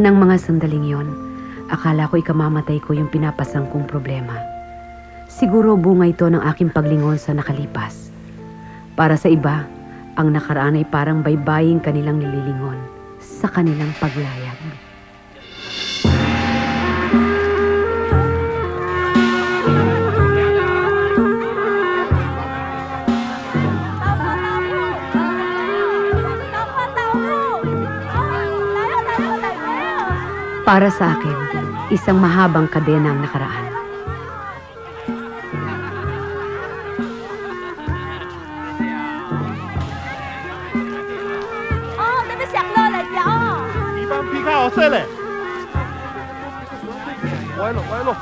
Nang mga sandaling yon, akala ko ikamamatay ko yung pinapasang kong problema. Siguro bunga ito ng aking paglingon sa nakalipas. Para sa iba, ang nakaraan ay parang baybaying kanilang nililingon sa kanilang paglayag. Para sa akin, isang mahabang kadena ang nakaraan. Oh, na siya, Lola, siya, oh! Ibang pika, o sele! Wailo, wailo,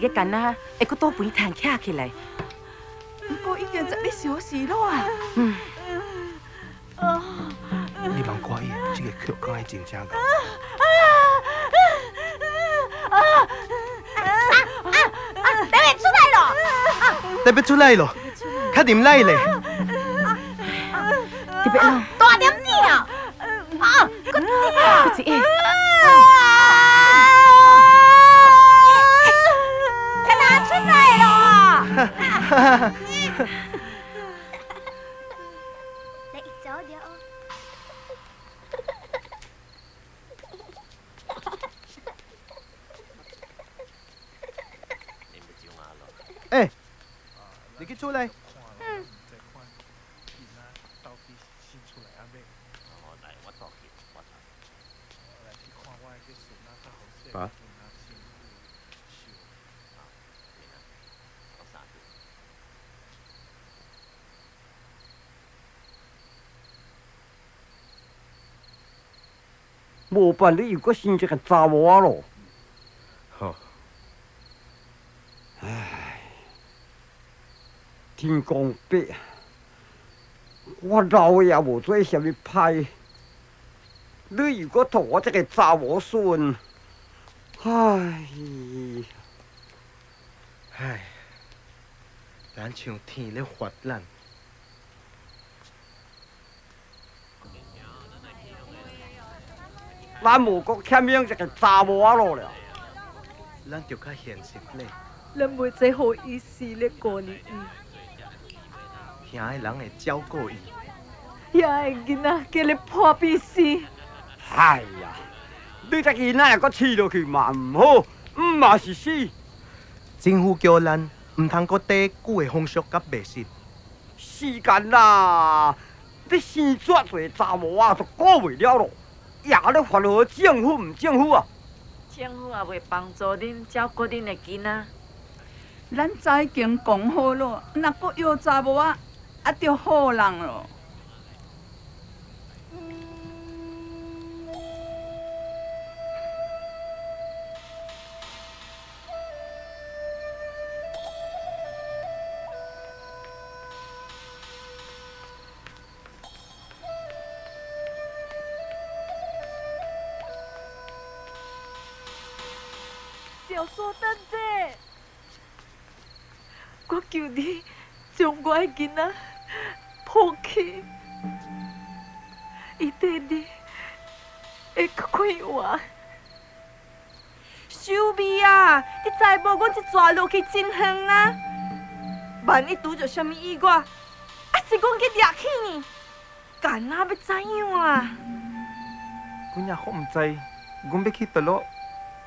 个囡仔会起来，不过已经十二小时了啊。嗯。哦。你茫怪伊，这个的真正个。啊啊啊啊啊啊！妹出来了。妹妹出来了，快点来嘞。特别冷。去做来看，出来？我，个囝。就。无又搁生一个查某仔咯。好。天公伯，我老的也无做啥物歹，你如果同我这个查某孙，唉，唉，咱像天咧发咱，咱无搁欠养一个查某仔咯了。咱就较现实咧。咱袂再好意思咧过日子，兄的人会照顾伊，也会囡仔叫你破鼻死。哎呀，你这囡仔若搁饲落去嘛毋好，毋嘛是死。政府叫咱毋通搁缀旧的风俗甲迷信。时间啦，你生遮侪查某仔都顾袂了咯，也咧烦恼政府毋政府啊？政府也袂帮助恁照顾恁的囡仔。咱早已经讲好咯，若搁要查某仔，啊着好人咯。囡仔抱起，伊對你會較快活。小美啊，你知无？我一抓落去真远啊！万一拄着什么意外，啊是讲去掠去呢？干哪要怎样啊？阮也好毋知，阮要去倒落，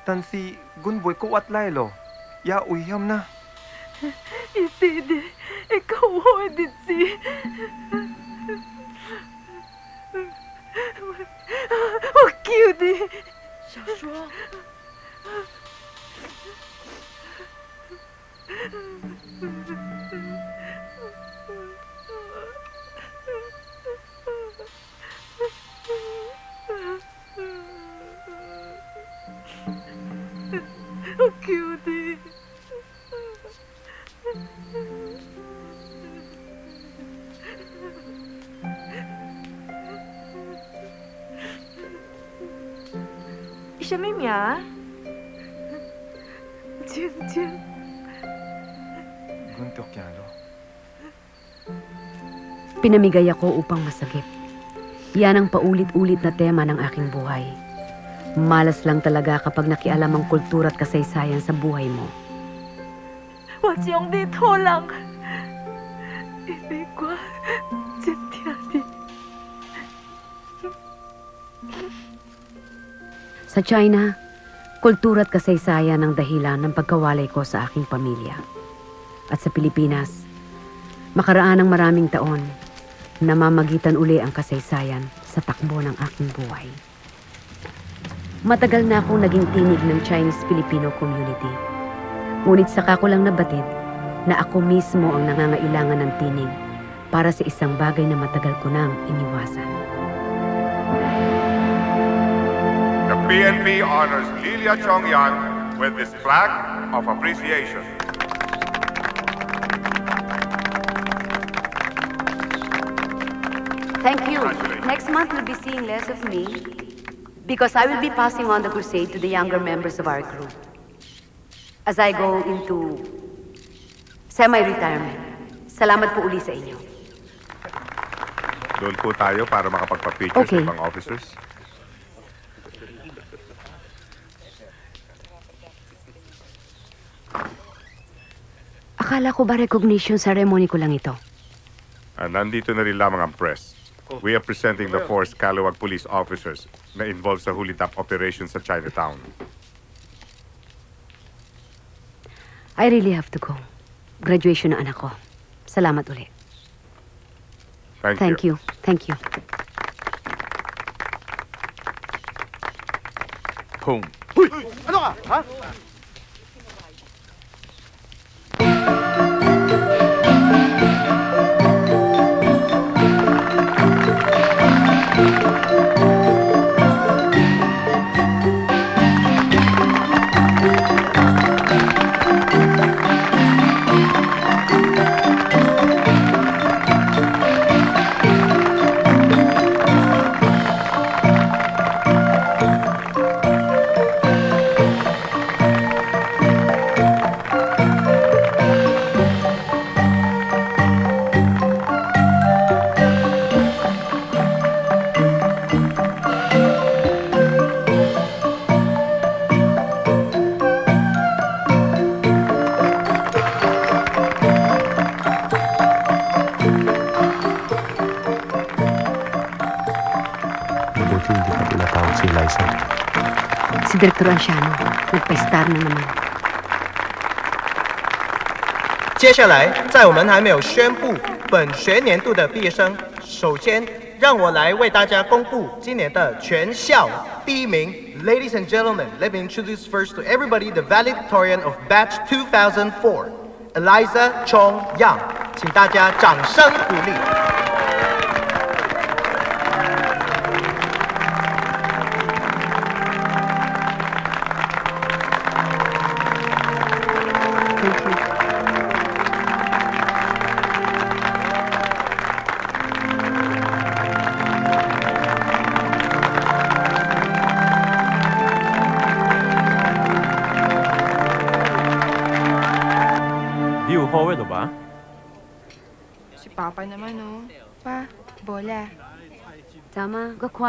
但是阮袂搁屈来咯，也危险呐。伊對你够好的日我我给你。小说。Cemim ya. Cem, Cem. Pinamigay ako upang masagip. Yan ang paulit-ulit na tema ng aking buhay. Malas lang talaga kapag nakialam ang kultura at kasaysayan sa buhay mo. What's yung dito lang? Ibig Sa China, kultura at kasaysayan ang dahilan ng pagkawalay ko sa aking pamilya. At sa Pilipinas, makaraan ng maraming taon, namamagitan uli ang kasaysayan sa takbo ng aking buhay. Matagal na akong naging tinig ng Chinese-Filipino community. Ngunit saka ko lang nabatid na ako mismo ang nangangailangan ng tinig para sa isang bagay na matagal ko nang iniwasan. PNP honors Lilia Chongyan with this plaque of appreciation. Thank you. Next month we'll be seeing less of me because I will be passing on the crusade to the younger members of our group. As I go into semi-retirement. Salamat po uli sa inyo. Doon po tayo para makapagpa-picture Okay. sa ibang officers. Akala ko ba recognition ceremony ko lang ito? Ah, nandito na rin lamang ang press. We are presenting the four Scalawag police officers na involved sa hulitap operation sa Chinatown. I really have to go. Graduation ng anak ko. Salamat uli. Thank, Thank you. Thank you. Boom. Ano ka? Ha? 接下来，在我们还没有宣布本学年度的毕业生，首先让我来为大家公布今年的全校第一名。Ladies and gentlemen, let me introduce first to everybody the valedictorian of Batch 2004, Eliza Chong Yang，请大家掌声鼓励。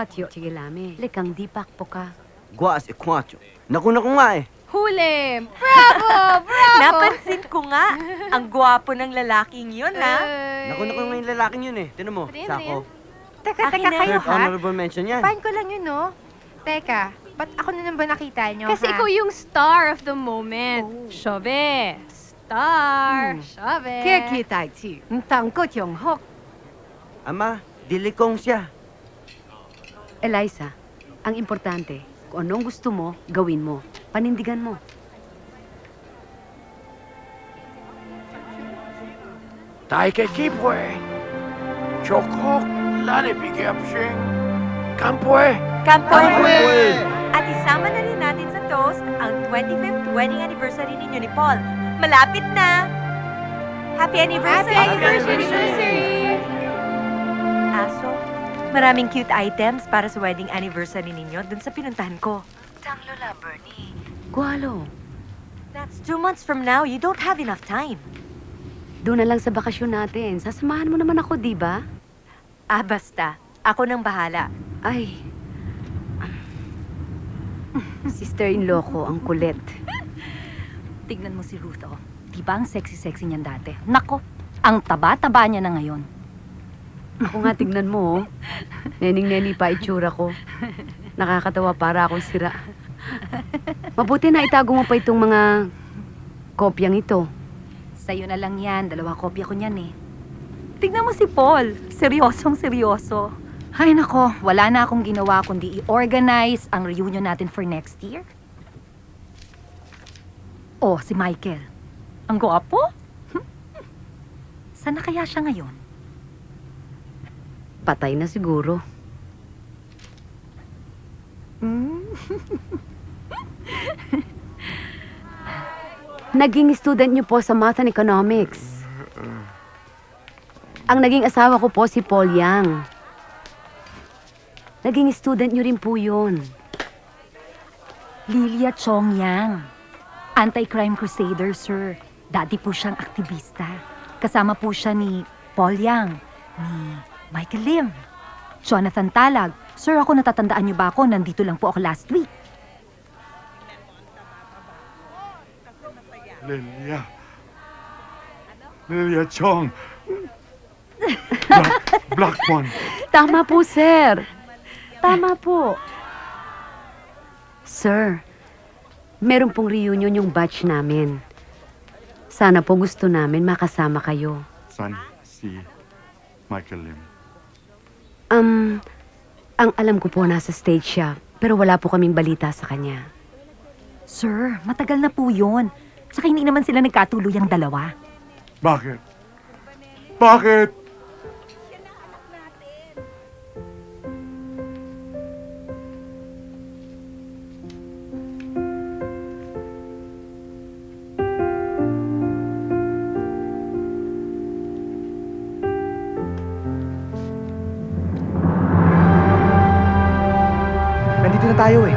Tama, gakwatyo. Sige lami. Likang di pakpo ka. Gua si Kwacho. Naku naku nga eh. Huli! Bravo! Bravo! Napansin ko nga, ang gwapo ng lalaking yun, ha? Naku naku nga yung lalaking yun eh. Tinan mo, Rin, sako. Teka, Akin teka na kayo Third ha? honorable mention yan. Fan ko lang yun, no? Teka, ba't ako na naman nakita nyo, Kasi ha? ikaw yung star of the moment. Shove. Star. Shove. Ama, dilikong siya. Eliza, ang importante, kung anong gusto mo, gawin mo. Panindigan mo. Taike kipwe. Chokok lani bigyapshe. Kampwe. Kampwe. At isama na rin natin sa toast ang 25th wedding anniversary ninyo ni Paul. Malapit na. Happy anniversary! Happy anniversary! Happy anniversary. Aso, maraming cute items para sa wedding anniversary ninyo dun sa pinuntahan ko. Tang Lola, Bernie. Gualo, That's two months from now. You don't have enough time. doon na lang sa bakasyon natin. Sasamahan mo naman ako, di ba? Ah, basta. Ako nang bahala. Ay. Sister-in-law ko, ang kulit. Tignan mo si Ruth, oh. Di ba ang sexy-sexy niyan dati? Nako, ang taba-taba niya na ngayon. Ako nga, tignan mo, oh. Nening-neni pa itsura ko. Nakakatawa para akong sira. Mabuti na itago mo pa itong mga kopyang ito. Sa'yo na lang yan. Dalawa kopya ko niyan eh. Tignan mo si Paul. Seryosong seryoso. Ay nako, wala na akong ginawa kundi i-organize ang reunion natin for next year. Oh, si Michael. Ang gwapo. Sana kaya siya ngayon? Patay na siguro. Naging student niyo po sa Math and Economics. Ang naging asawa ko po si Paul Yang. Naging student niyo rin po yun. Lilia Chong Yang. Anti-crime crusader, sir. Dati po siyang aktivista. Kasama po siya ni Paul Yang, ni Michael Lim, Jonathan Talag. Sir, ako natatandaan niyo ba ako? Nandito lang po ako last week. Lilia. Lilia Chong. Black, black one. Tama po, sir. Tama po. Sir, meron pong reunion yung batch namin. Sana po gusto namin makasama kayo. San si Michael Lim. Um, ang alam ko po nasa stage siya, pero wala po kaming balita sa kanya. Sir, matagal na po yun. Saka hindi naman sila nagkatuluyang dalawa. Bakit? Bakit? Tayo eh.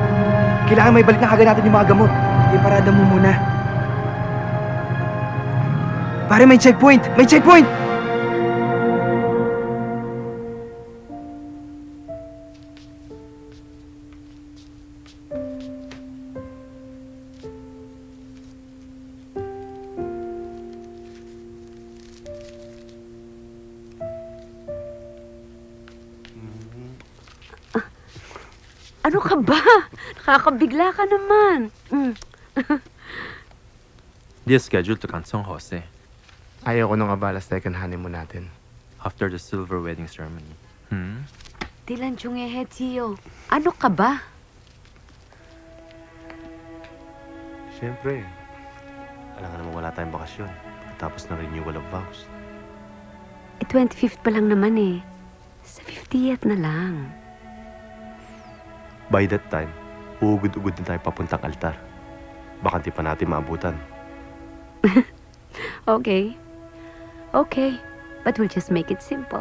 Kailangan may balik na kagad natin yung mga gamot. Iparada mo muna. Pare, may checkpoint! May checkpoint! Nakakabigla ka naman. Mm. Di scheduled to Kansong Jose Ayaw ko nung abala second honeymoon natin. after the silver wedding ceremony. Hmm? Tilan Chungehetsiyo. Ano ka ba? Siyempre. Alam nga naman wala tayong bakasyon. Tapos ng renewal of vows. Eh, 25th pa lang naman eh. Sa 50th na lang. By that time, uugod-ugod na tayo papuntang altar. Baka di pa natin maabutan. Okay. Okay. But we'll just make it simple.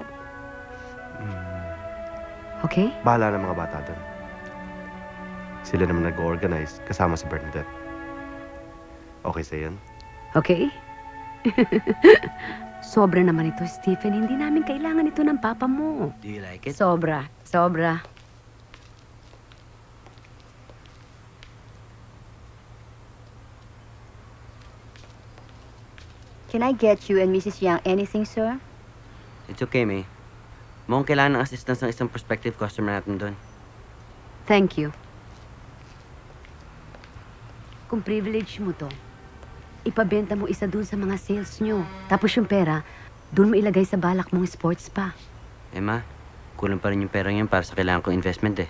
Okay? Bahala na mga bata doon. Sila naman nag-organize kasama si Bernadette. Okay sa yan? Okay? Sobra naman ito, Stephen. Hindi namin kailangan ito ng papa mo. Do you like it? Sobra. Sobra. Can I get you and Mrs. Yang anything, sir? It's okay, May. Mukhang kailangan ng assistance ng isang prospective customer natin doon. Thank you. Kung privilege mo to, ipabenta mo isa dun sa mga sales nyo. Tapos yung pera, dun mo ilagay sa balak mong sports pa. Emma, kulang pa rin yung pera ngayon para sa kailangan kong investment eh.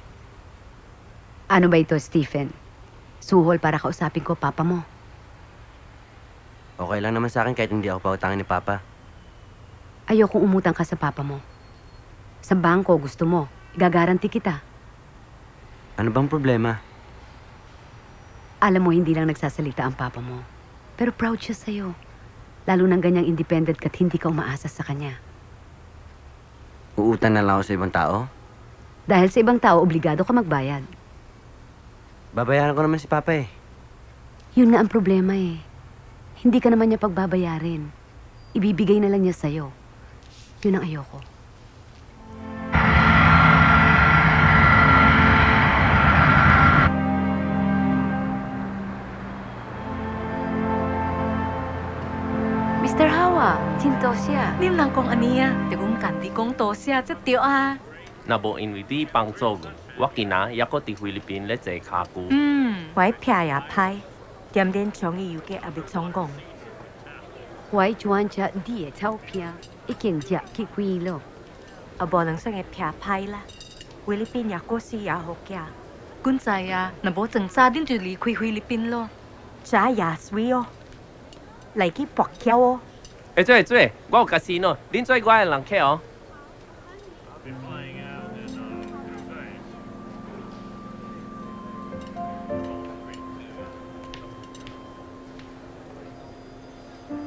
Ano ba ito, Stephen? Suhol para kausapin ko papa mo. Okay lang naman sa akin kahit hindi ako pautangin ni Papa. Ayokong umutang ka sa papa mo. Sa bangko, gusto mo. Igagaranti kita. Ano bang problema? Alam mo, hindi lang nagsasalita ang papa mo. Pero proud siya sa'yo. Lalo nang ganyang independent ka't hindi ka umaasa sa kanya. Uutang na lang ako sa ibang tao? Dahil sa ibang tao, obligado ka magbayad. Babayaran ko naman si Papa eh. Yun nga ang problema eh. Hindi ka naman niya pagbabayarin. Ibibigay na lang niya sa'yo. Yun ang ayoko. Mr. Hawa, Tintosya. Nim lang kong aniya. Tigong kandi kong tosya. Tatiyo ah. Nabo inwiti pang zogun. Wakina yako ti Philippine let's say kaku. Hmm. Wai pia ya pai. 点点创意游客也未成功。我专吃你的钞票，已经吃去贵了，阿无能算个偏派啦。菲律宾也过时也好假，滚仔啊！那无挣扎，恁就离开菲律宾咯。扎也水哦，来去博桥哦。哎、欸，做做，我有假事喏，恁做我的人客哦。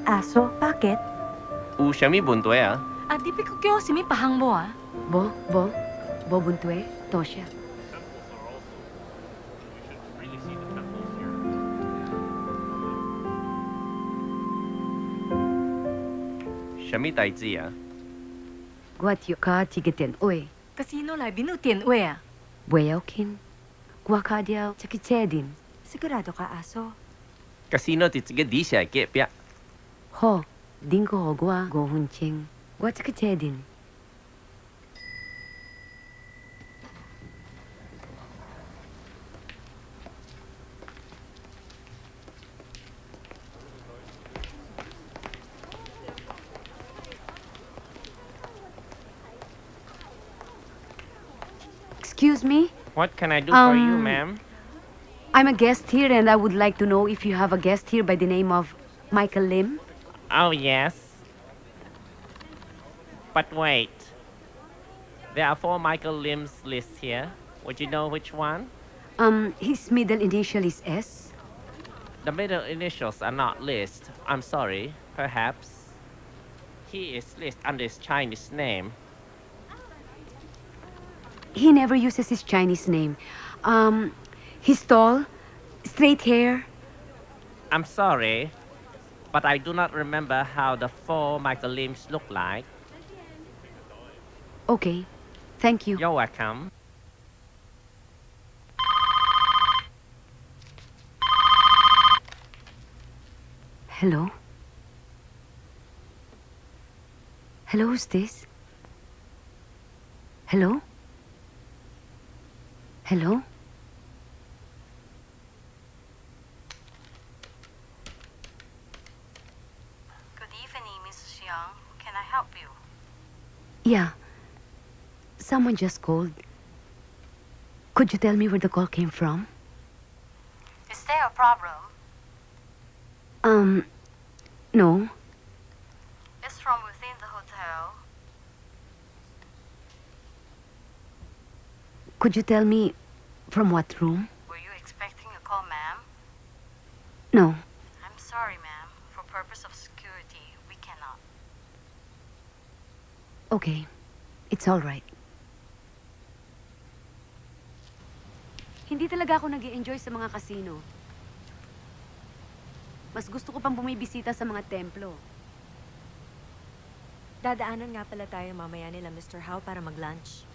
Aso, bakit? U siyami buntue ah. Ya? At tipiko kyo simi pahang bo ah. Bo, bo, bo buntue, tosya. tai zi ah. Gua tiyo ka tigitin uy. Kasino lai binutin uy ah. Buyaw kin. Gua ka diyaw cedin. Sigurado ka aso. Kasino titsiga di siya ikipya. Ho, dingo ho gua go hunching. Gua chakitsedin. Excuse me? What can I do for you, Um, ma'am? I'm a guest here and I would like to know if you have a guest here by the name of Michael Lim. Oh, yes. But wait. There are four Michael Lims lists here. Would you know which one? Um, his middle initial is S. The middle initials are not listed. I'm sorry. Perhaps. He is listed under his Chinese name. He never uses his Chinese name. Um, he's tall, straight hair. I'm sorry, but I do not remember how the four Michael Lims look like. Okay, thank you. You're welcome. Hello? Hello, who's this? Hello? Hello? Good evening, Mrs. Young. Can I help you? Yeah. Someone just called. Could you tell me where the call came from? Is there a problem? Um, no. It's from within the hotel. Could you tell me from what room? Were you expecting a call, ma'am? No. Okay. It's all right. Hindi talaga ako nag enjoy sa mga kasino. Mas gusto ko pang bumibisita sa mga templo. Dadaanan nga pala tayo mamaya nila Mr. Howe para mag-lunch.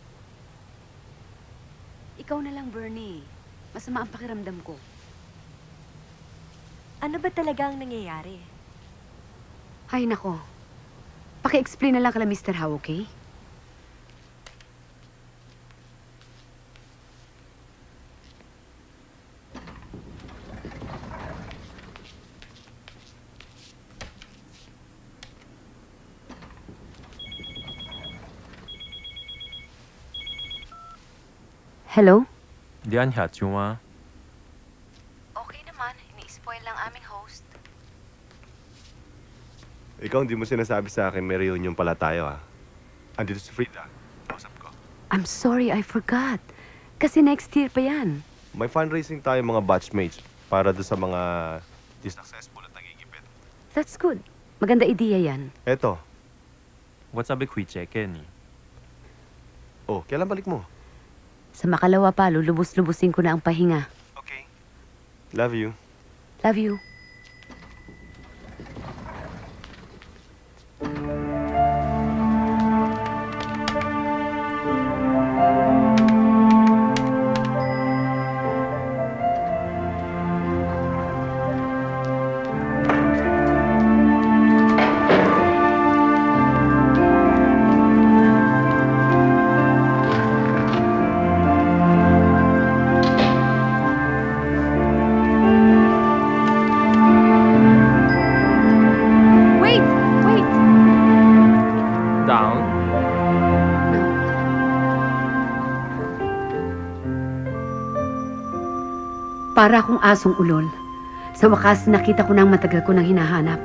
Ikaw na lang, Bernie. Masama ang pakiramdam ko. Ano ba talaga ang nangyayari? Ay, nako. Paki-explain na lang kala Mr. Howe, okay? Hello? Diyan hiya chuma. Okay naman. Ini-spoil lang aming host. Ikaw hindi mo sinasabi sa akin may reunion pala tayo ah. Andito si Frida. I'm sorry, I forgot. Kasi next year pa yan. May fundraising tayo mga batchmates para doon sa mga di successful at nagigipit. That's good. Maganda ideya yan. Eto. What's up, Kui Checken? Oh, kailan balik mo? Sa makalawa pa, lulubos-lubusin ko na ang pahinga. Love you. Love you. Para akong asong ulol. Sa wakas, nakita ko na ang matagal ko nang hinahanap.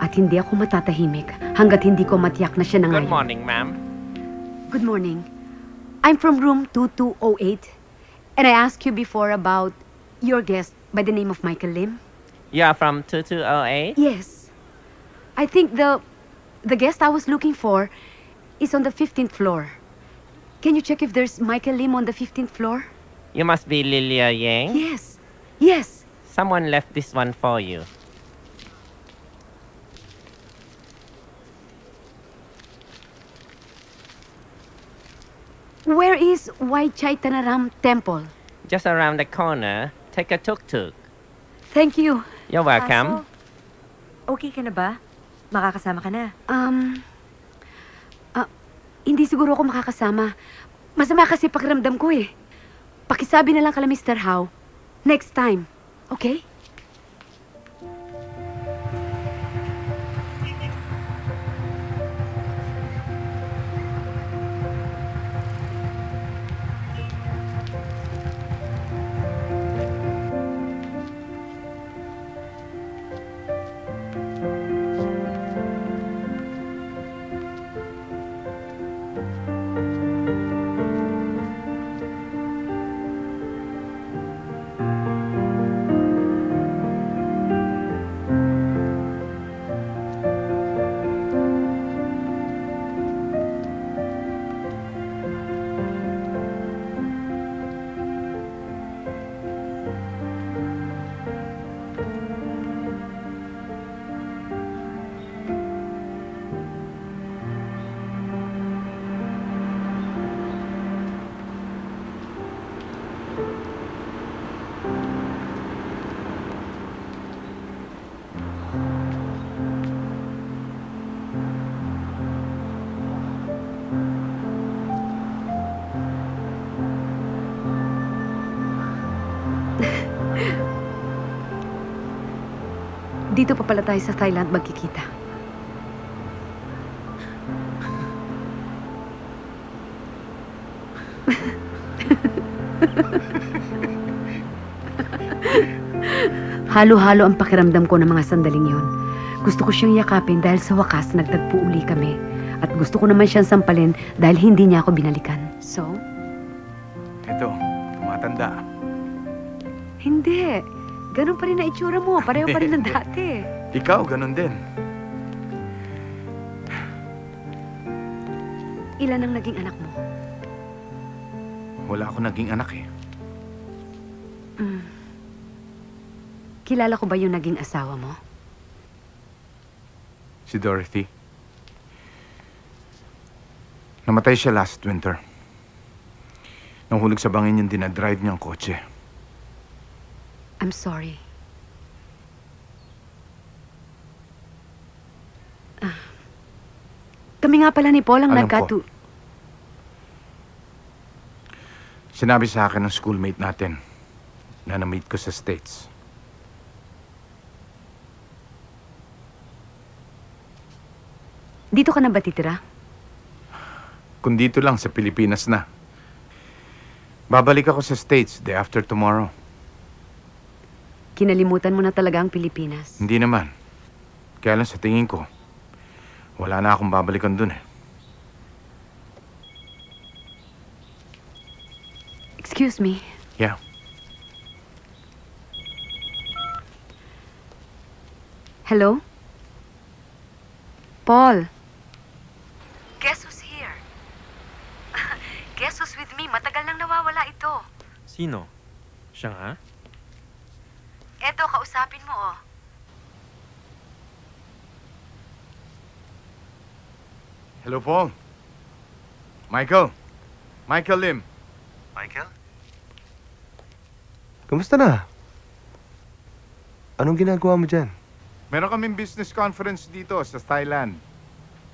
At hindi ako matatahimik hanggat hindi ko matiyak na siya na Good ngayon. morning, ma'am. Good morning. I'm from room 2208. And I asked you before about your guest by the name of Michael Lim. You are from 2208? Yes. I think the the guest I was looking for is on the 15th floor. Can you check if there's Michael Lim on the 15th floor? You must be Lilia Yang? Yes. Yes. Someone left this one for you. Where is White Chaitanaram Temple? Just around the corner, take a tuk-tuk. Thank you. You're welcome. Okay ka na ba? Makakasama ka na. Um, ah, hindi siguro ako makakasama. Masama kasi pakiramdam ko eh. Pakisabi na lang kala Mr. Howe. Next time. Okay? Pa pala tayo sa Thailand magkikita. Halo-halo ang pakiramdam ko ng mga sandaling yon. Gusto ko siyang yakapin dahil sa wakas nagtagpo uli kami. At gusto ko naman siyang sampalin dahil hindi niya ako binalikan. So, Eto, tumatanda. hindi. Ganun pa rin na itsura mo. Pareho pa rin ng dati. Ikaw, ganun din. Ilan ang naging anak mo? Wala ako naging anak eh. Mm. Kilala ko ba yung naging asawa mo? Si Dorothy. Namatay siya last winter. Nahulog sa bangin yung dinadrive niyang kotse. I'm sorry. Ah. Kami nga pala ni Paul ang Alam nagkatu... Sinabi sa akin ng schoolmate natin na na-meet ko sa States. Dito ka na ba titira? Kung dito lang sa Pilipinas na. Babalik ako sa States day after tomorrow. Kinalimutan mo na talaga ang Pilipinas. Hindi naman. Kaya lang sa tingin ko, Wala na akong babalikan dun eh. Excuse me. Yeah. Hello? Paul. Guess who's here? Guess who's with me? Matagal nang nawawala ito. Sino? Siya nga? Eto, kausapin mo oh. Hello, Paul. Michael. Michael Lim. Michael? Kamusta na? Anong ginagawa mo dyan? Meron kaming business conference dito sa Thailand.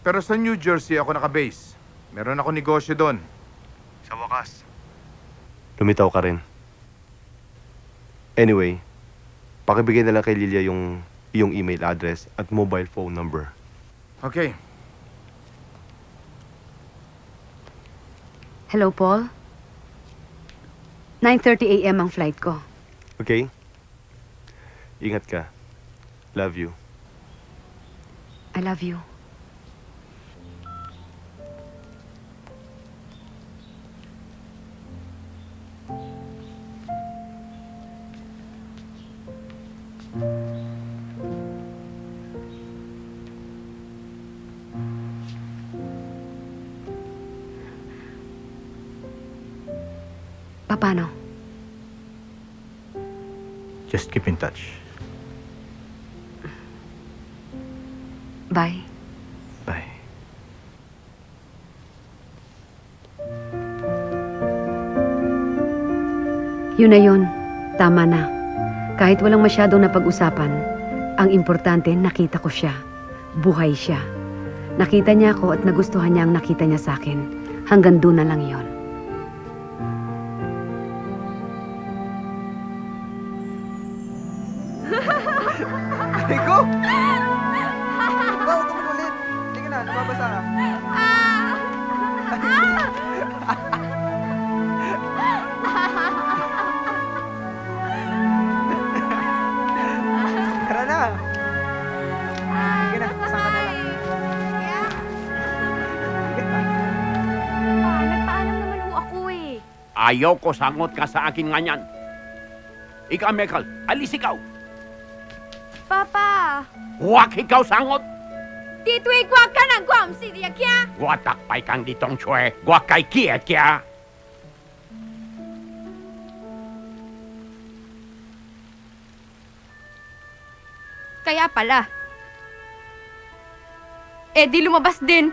Pero sa New Jersey ako nakabase. Meron ako negosyo doon. Sa wakas. Lumitaw ka rin. Anyway, pakibigay na lang kay Lilia yung iyong email address at mobile phone number. Okay. Hello, Paul? 9.30 a.m. ang flight ko. Okay? Ingat ka. Love you. I love you. Paano? Just keep in touch. Bye. Bye. Yun na yun. Tama na. Kahit walang masyadong napag-usapan, ang importante nakita ko siya. Buhay siya. Nakita niya ako at nagustuhan niya ang nakita niya sa akin. Hanggang doon na lang yon. Ayoko sangot ka sa akin nga niyan. Ikaw, Mekal, alis ikaw. Papa! Huwag ikaw sangot! Tituig huwag ka nang guam si diya kya! Watakpay kang ditong chue, huwag kay kia kya! Kaya pala. Eh di lumabas din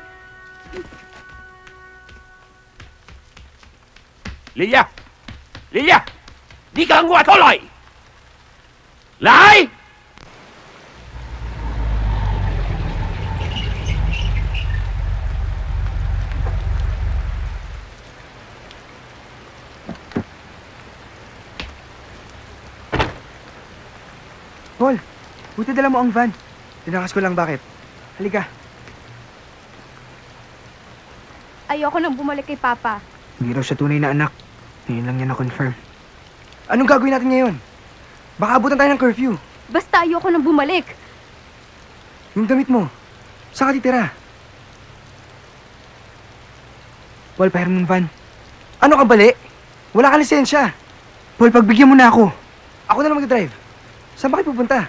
Lilia! Lilia! Di ka ang tuloy! Lai! Paul, buti dala mo ang van. Tinakas ko lang bakit. Halika. Ayoko nang bumalik kay Papa. Hindi raw siya tunay na anak. Ngayon lang niya na-confirm. Anong gagawin natin ngayon? Baka abutan tayo ng curfew. Basta ayoko nang bumalik. Yung damit mo, saan ka titira? Paul, pahiram ng van. Ano ka bali? Wala ka lisensya. Paul, pagbigyan mo na ako. Ako na lang mag-drive. Saan ba kayo pupunta?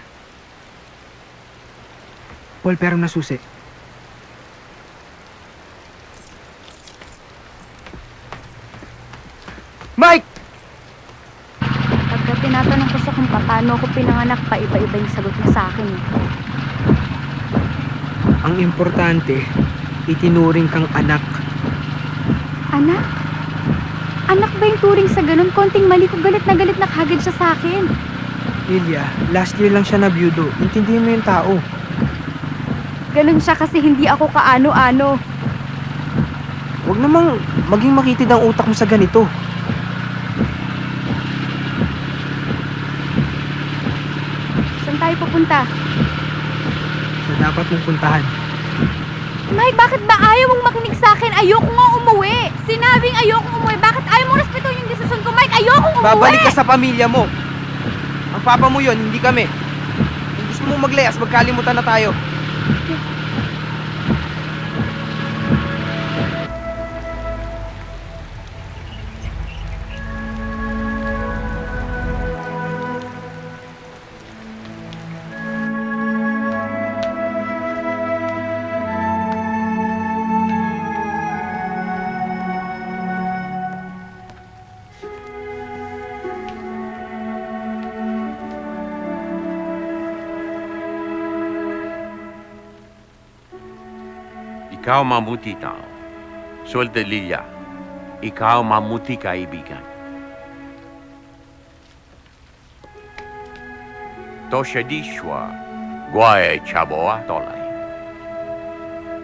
Paul, pahiram na susi. Mike! Pagka tinatanong ko sa kung paano ako pinanganak, pa iba-iba yung sagot niya sa akin. eh. Ang importante, itinuring kang anak. Anak? Anak ba yung turing sa ganun? Konting mali ko, galit na galit na kagad siya sa akin. Lilia, last year lang siya nabyudo. Intindihin mo yung tao. Ganun siya kasi hindi ako kaano-ano. Huwag namang maging makitid ang utak mo sa ganito. Saan tayo pupunta? Sa dapat mong puntahan. Mike, bakit ba ayaw mong makinig sa akin? Ayoko nga umuwi. Sinabing ayoko umuwi. Bakit ayaw mo respetuhin yung desisyon ko? Mike, ayoko umuwi. Babalik ka sa pamilya mo. Ang papa mo yon, hindi kami. Kung gusto mo maglayas, magkalimutan na tayo. ikaw mabuti tao. Solda Lilia, ikaw mamuti kaibigan. Toshadishwa, guae chaboa tolai.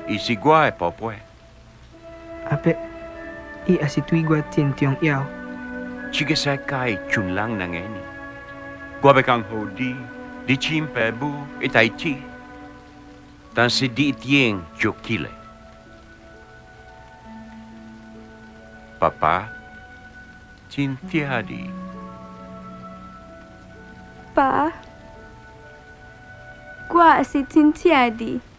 Isi guae popue. Ape, i asitui gua tintiong iau. Chige sakai chunlang nangeni. Gua bekang hodi, di chimpebu, itai e ti. Dan di tieng jokile. Chokile. Papa, cintiadi. Pa? Kwa si Tintiadi. Oh!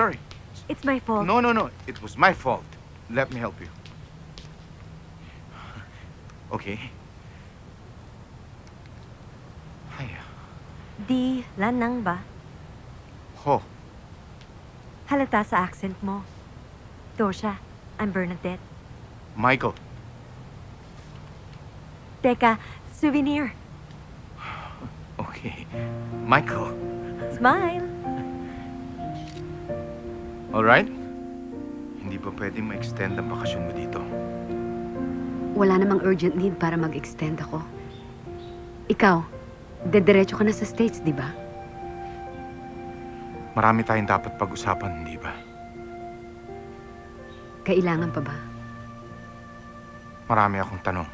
Sorry. it's my fault. No, no, no. It was my fault. Let me help you. Okay. Di, lanang ba? Ho. Halata sa accent mo. Tosha, I'm Bernadette. Michael. Teka, souvenir. Okay. Michael. Smile. All right? Hindi ba pwedeng ma-extend ang bakasyon mo dito? Wala namang urgent need para mag-extend ako. Ikaw, dediretso ka na sa States, di ba? Marami tayong dapat pag-usapan, hindi ba? Kailangan pa ba? Marami akong tanong.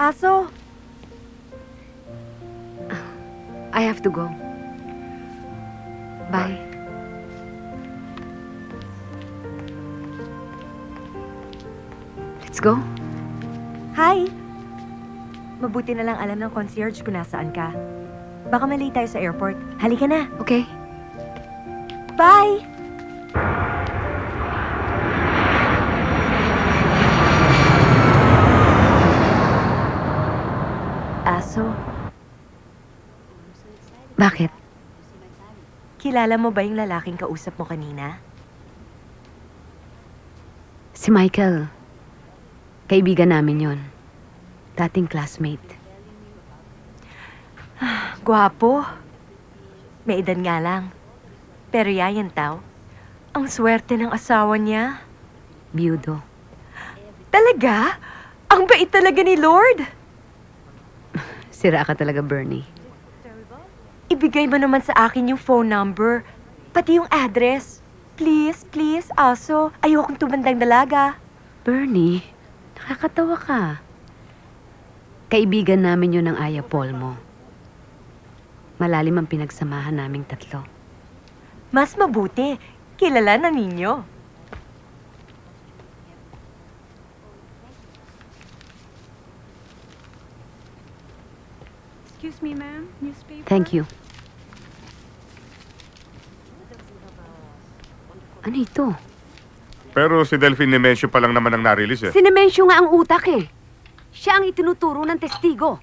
Aso, I have to go. Bye. Let's go. hi! Mabuti na lang alam ng concierge kung nasaan ka. Baka malate tayo sa airport. Halika na. Okay. Bye! Aso, Bakit? Kilala mo ba yung lalaking kausap mo kanina? Si Michael. Kaibigan namin yon. Dating classmate. Gwapo. May edad nga lang. Pero yayan tao. Ang swerte ng asawa niya. Biyudo. Talaga? Ang bait talaga ni Lord. Sira ka talaga, Bernie. Ibigay mo naman sa akin yung phone number. Pati yung address. Please, please, aso. Ayokong tumandang dalaga. Bernie, nakakatawa ka. Kaibigan namin yun ng Aya Paul mo. Malalim ang pinagsamahan naming tatlo. Mas mabuti. Kilala na ninyo. Excuse me, ma'am. Newspaper? Thank you. Ano ito? Pero si Delphine Nemesio pa lang naman ang narilis eh. Sinemensyo nga ang utak eh. Siya ang itinuturo ng testigo.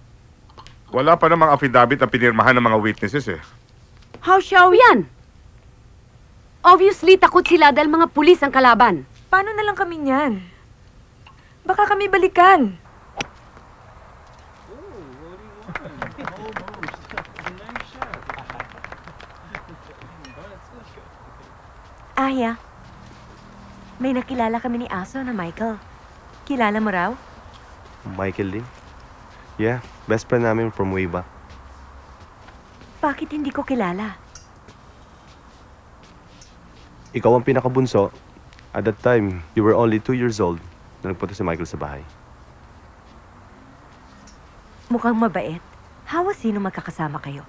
Wala pa namang affidavit ang pinirmahan ng mga witnesses eh. How shall we? Yan! Obviously, takot sila dahil mga pulis ang kalaban. Paano na lang kami niyan? Baka kami balikan. Aya, may nakilala kami ni Aso na Michael. Kilala mo raw? Michael Lee? Yeah, best friend namin from way back. Bakit hindi ko kilala? Ikaw ang pinakabunso. At that time, you were only two years old na nagpunta si Michael sa bahay. Mukhang mabait. Hawa sino magkakasama kayo?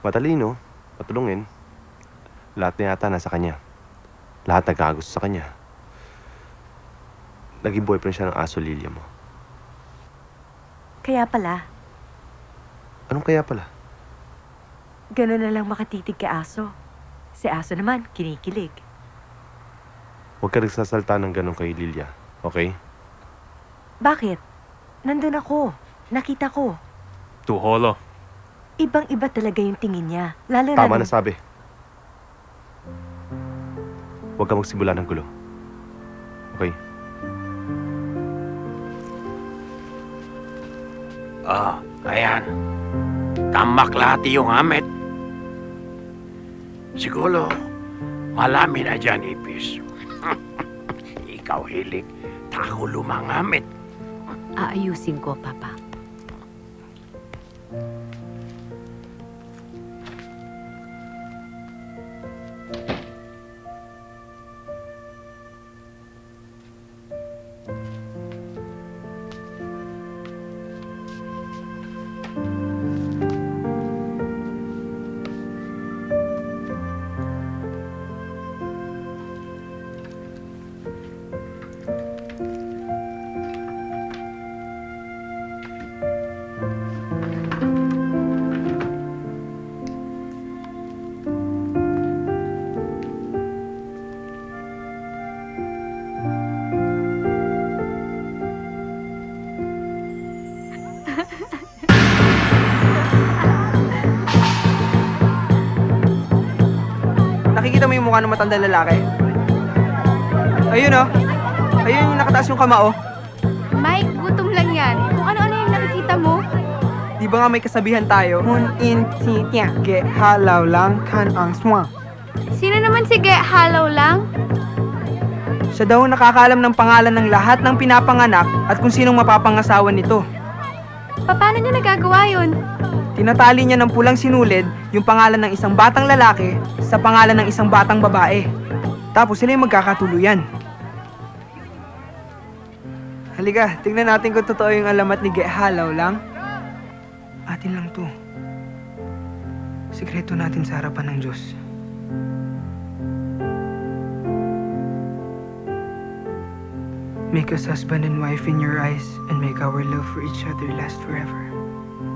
Matalino, matulungin. Lahat na yata nasa kanya. Lahat nagkakagusto sa kanya. Naging boyfriend siya ng aso Lilia mo. Kaya pala, Anong kaya pala? gano'n na lang makatitig kay Aso. Si Aso naman, kinikilig. Huwag ka nagsasalta ng ganun kay Lilia, okay? Bakit? Nandun ako. Nakita ko. Tuholo. Ibang-iba talaga yung tingin niya. Lalo Tama na... na sabi. Huwag ka magsimula ng gulo. Okay? Oh, ayan. Tamak lahat yung amit. Siguro, malami na dyan, Ipis. Ikaw, hilig. Tako lumangamit. Aayusin ko, Papa. Mukha ng matandang lalaki? Ayun oh. Ayun yung nakataas yung kamao. Mike, gutom lang yan. Kung ano-ano yung nakikita mo. Di ba nga may kasabihan tayo? Mun in tia ge halaw lang kan ang swa. Sino naman si Ge Hollow lang? Siya daw nakakaalam ng pangalan ng lahat ng pinapanganak at kung sinong mapapangasawa nito. Paano niya nagagawa yun? Tinatali niya ng pulang sinulid yung pangalan ng isang batang lalaki sa pangalan ng isang batang babae. Tapos sila yung magkakatuluyan. Halika, tingnan natin kung totoo yung alamat ni Ge Halaw lang. Atin lang to. Sikreto natin sa harapan ng Diyos. Make us husband and wife in your eyes and make our love for each other last forever.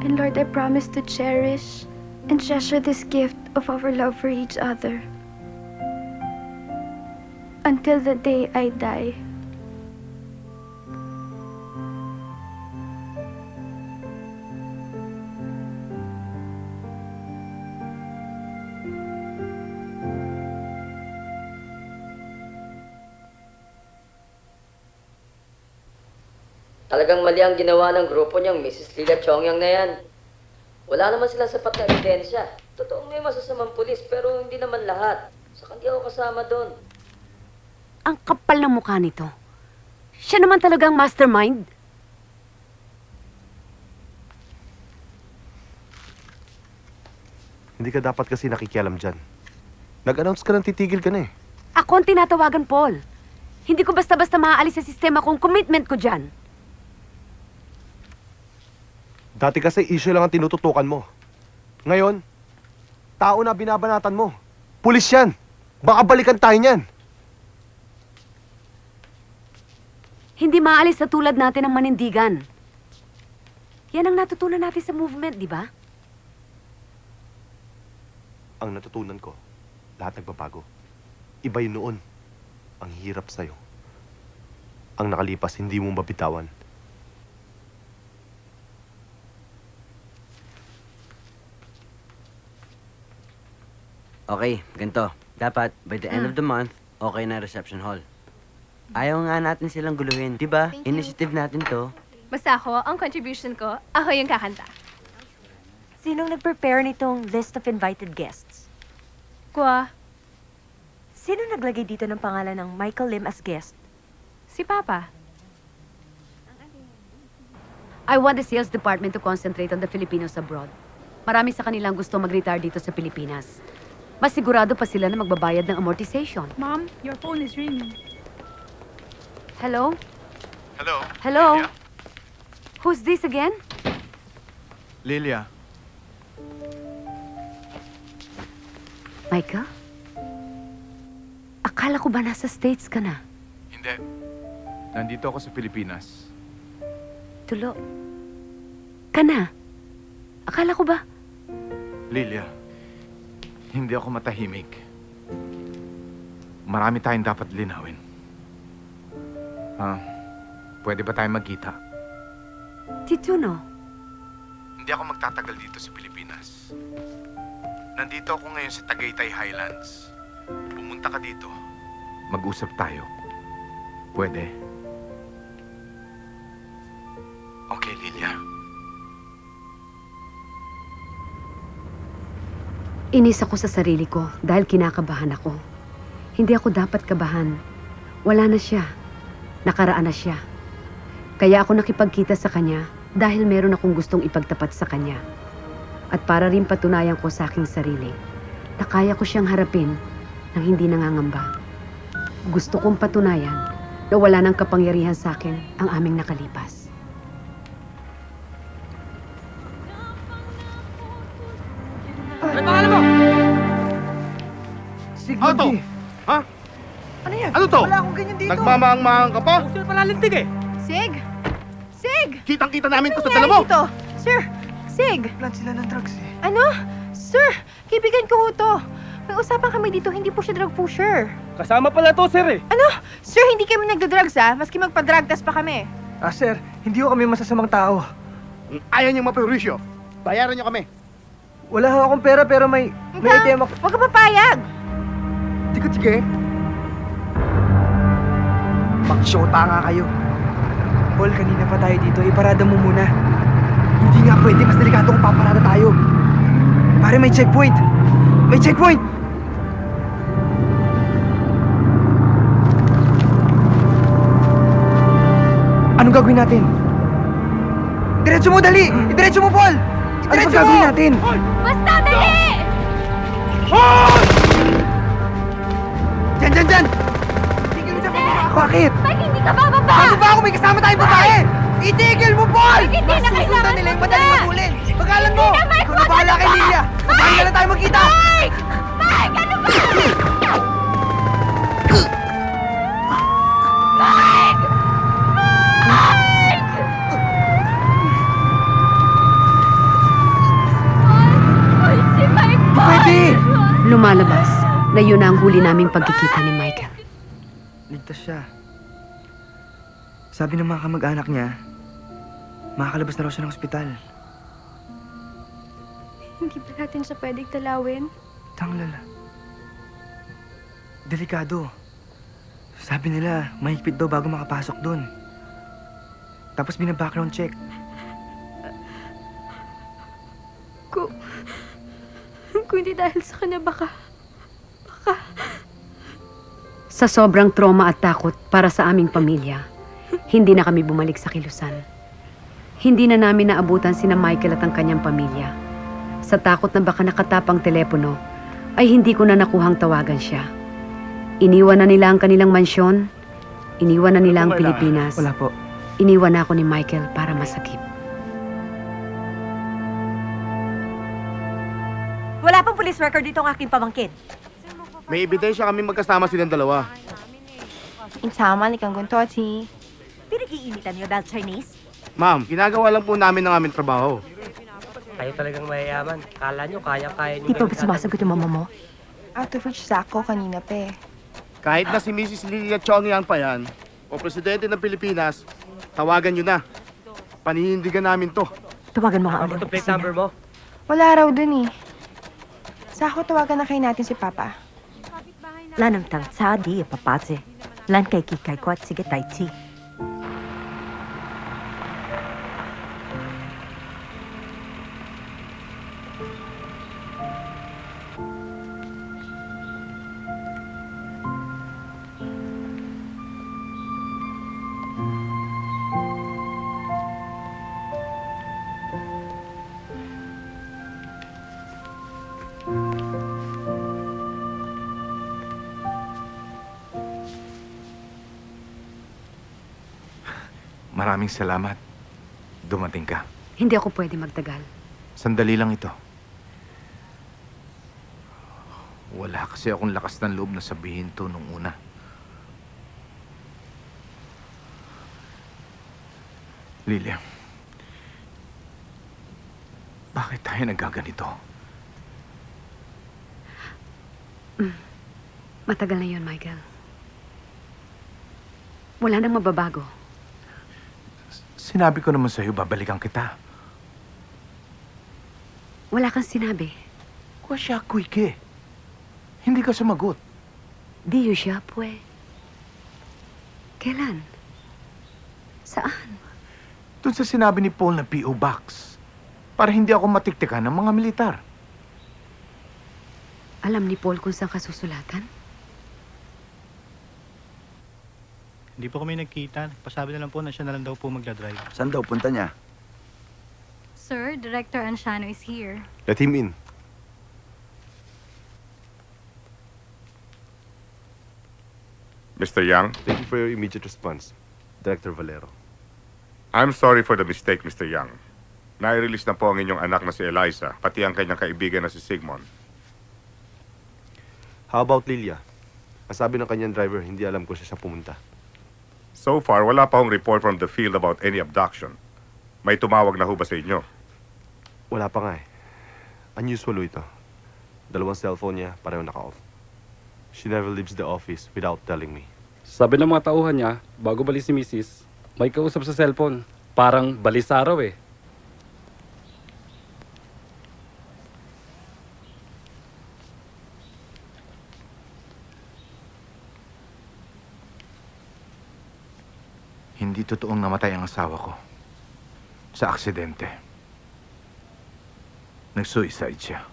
And Lord, I promise to cherish and treasure this gift of our love for each other. Until the day I die. Talagang mali ang ginawa ng grupo niyang Mrs. Lila Chongyang na yan. Wala naman silang sapat na ebidensya. Totoong may masasamang pulis, pero hindi naman lahat. Saka hindi ako kasama doon. Ang kapal ng mukha nito. Siya naman talagang mastermind. Hindi ka dapat kasi nakikialam dyan. Nag-announce ka ng titigil ka na eh. Ako ang tinatawagan, Paul. Hindi ko basta-basta maaalis sa sistema kung commitment ko dyan. Dati kasi issue lang ang tinututukan mo. Ngayon, tao na binabanatan mo. Pulis yan. Baka balikan tayo niyan. Hindi maalis sa tulad natin ng manindigan. Yan ang natutunan natin sa movement, di ba? Ang natutunan ko, lahat nagbabago. Iba yun noon. Ang hirap sa'yo. Ang nakalipas, hindi mo mabitawan. Okay, ganito. Dapat, by the end of the month, okay na reception hall. Ayaw nga natin silang guluhin, di ba? Initiative natin to. Basta ako, ang contribution ko, ako yung kakanta. Sinong nag-prepare nitong list of invited guests? Kwa, Sino naglagay dito ng pangalan ng Michael Lim as guest? si Papa. I want the sales department to concentrate on the Filipinos abroad. Marami sa kanilang gusto mag-retire dito sa Pilipinas. Mas sigurado pa sila na magbabayad ng amortization. Mom, your phone is ringing. Hello? Hello? Hello? Who's this again? Lilia, Michael? Akala ko ba nasa States ka na? hindi. Nandito ako sa Pilipinas. Tulo. Ka na? Akala ko ba? Lilia, hindi ako matahimik. Marami tayong dapat linawin. Ah, pwede ba tayo magkita? Tito, no? Hindi ako magtatagal dito sa Pilipinas. Nandito ako ngayon sa Tagaytay Highlands. Pumunta ka dito. Mag-usap tayo. Pwede? Okay, Lilia. Inis ako sa sarili ko dahil kinakabahan ako. Hindi ako dapat kabahan. Wala na siya. Nakaraan na siya. Kaya ako nakipagkita sa kanya dahil meron akong gustong ipagtapat sa kanya. At para rin patunayan ko sa aking sarili na kaya ko siyang harapin nang hindi nangangamba. Gusto kong patunayan na wala nang kapangyarihan sa akin ang aming nakalipas. Si Ano to? Ha? Ano yan? Ano to? Wala akong ganyan dito. Nagmamaang-maang ka pa? Sir, palalintig eh. Sig! Sig! Kitang-kita namin to sa Nangyari dala mo. dito? Sir! Sig! Plan sila ng drugs eh. Ano? Sir! Kaibigan ko to. May usapan kami dito, hindi po siya drug pusher. Kasama pala to, sir eh. Ano? Sir, hindi kami nagda-drugs ah. Maski magpa-drug test pa kami. Ah, sir, hindi ko kami masasamang tao. Ayaw niyang mapirisyo. Bayaran niyo kami. Wala akong pera pero may, may ATM ako. Huwag ka papayag! Sige, sige. Mag-shota nga kayo. Paul, kanina pa tayo dito. Iparada mo muna. Hindi nga pwede. Mas delikado kung paparada tayo. Pare, may checkpoint. May checkpoint! Anong gagawin natin? Diretso mo, dali! Diretso mo, Paul! Ano bang gagawin natin? Basta dali! Diyan, diyan, diyan! Tigil mo dyan, Bakit? Mike, hindi ka bababa! Bago ba ako may kasama tayong babae? Itigil mo, Paul! Mike, hindi na kailangan nila yung madaling magulin. Pagalan mo! Hindi na, Mike! Ikaw na bahala kay Lilia! Saan na tayo magkita? Mike! Mike, ano ba? Mike! Mike! Paul, si Mike, Paul! Pwede! Lumalabas na yun na ang huli naming pagkikita ni Michael. Ligtas siya. Sabi ng mga kamag-anak niya, makakalabas na raw siya ng ospital. Hindi ba natin siya pwedeng talawin? Tanglala. Delikado. Sabi nila, mahigpit daw bago makapasok doon. Tapos bina-background check. Kung... Kung hindi dahil sa kanya, baka... Sa sobrang trauma at takot para sa aming pamilya, hindi na kami bumalik sa kilusan. Hindi na namin naabutan sina Michael at ang kanyang pamilya. Sa takot na baka nakatapang telepono, ay hindi ko na nakuhang tawagan siya. Iniwan na nila ang kanilang mansyon, iniwan na nila ang Pilipinas. Wala po. Iniwan na ako ni Michael para masakip. Wala pang police record dito ang aking pamangkin. May ebidensya kami magkasama silang dalawa. Insama ni Kang Guntochi. Pinag-iinitan niyo dahil Chinese? Ma'am, ginagawa lang po namin ang aming trabaho. Kayo talagang mayayaman. Kala nyo, kaya-kaya nyo. Di pa ba sumasagot yung mama mo? Out of reach sa ako kanina pa eh. Kahit na si Mrs. Lilia Chong Yang pa yan, o presidente ng Pilipinas, tawagan nyo na. Panihindigan namin to. Tawagan mo nga ano ulit. Ano plate number mo? Wala raw dun eh. Sa ako tawagan na kayo natin si Papa. Lanang tang sa di papaze. Lan kay kikay ko at sige tai chi. Maraming salamat. Dumating ka. Hindi ako pwede magtagal. Sandali lang ito. Wala kasi akong lakas ng loob na sabihin to nung una. Lilia, bakit tayo nagaganito? Matagal na yun, Michael. Wala nang mababago. Sinabi ko naman sa'yo, babalikan kita. Wala kang sinabi. Kwa siya, Kuike. Hindi ka sumagot. Di siya, pwe. Kailan? Saan? Doon sa sinabi ni Paul na P.O. Box. Para hindi ako matiktikan ng mga militar. Alam ni Paul kung saan ka susulatan? Hindi po kami nagkita. Pasabi na lang po na siya na lang daw po magdadrive. Saan daw punta niya? Sir, Director Anciano is here. Let him in. Mr. Yang, Thank you for your immediate response, Director Valero. I'm sorry for the mistake, Mr. Yang. Nai-release na po ang inyong anak na si Eliza, pati ang kanyang kaibigan na si Sigmund. How about Lilia? Masabi ng kanyang driver, hindi alam kung siya siya pumunta. So far, wala pa akong report from the field about any abduction. May tumawag na ho ba sa inyo? Wala pa nga eh. Unusual ito. Dalawang cellphone niya, pareho naka-off. She never leaves the office without telling me. Sabi ng mga tauhan niya, bago balik si Mrs., may kausap sa cellphone. Parang balisaraw eh. Hindi totoong namatay ang asawa ko. Sa aksidente. Nag-suicide siya.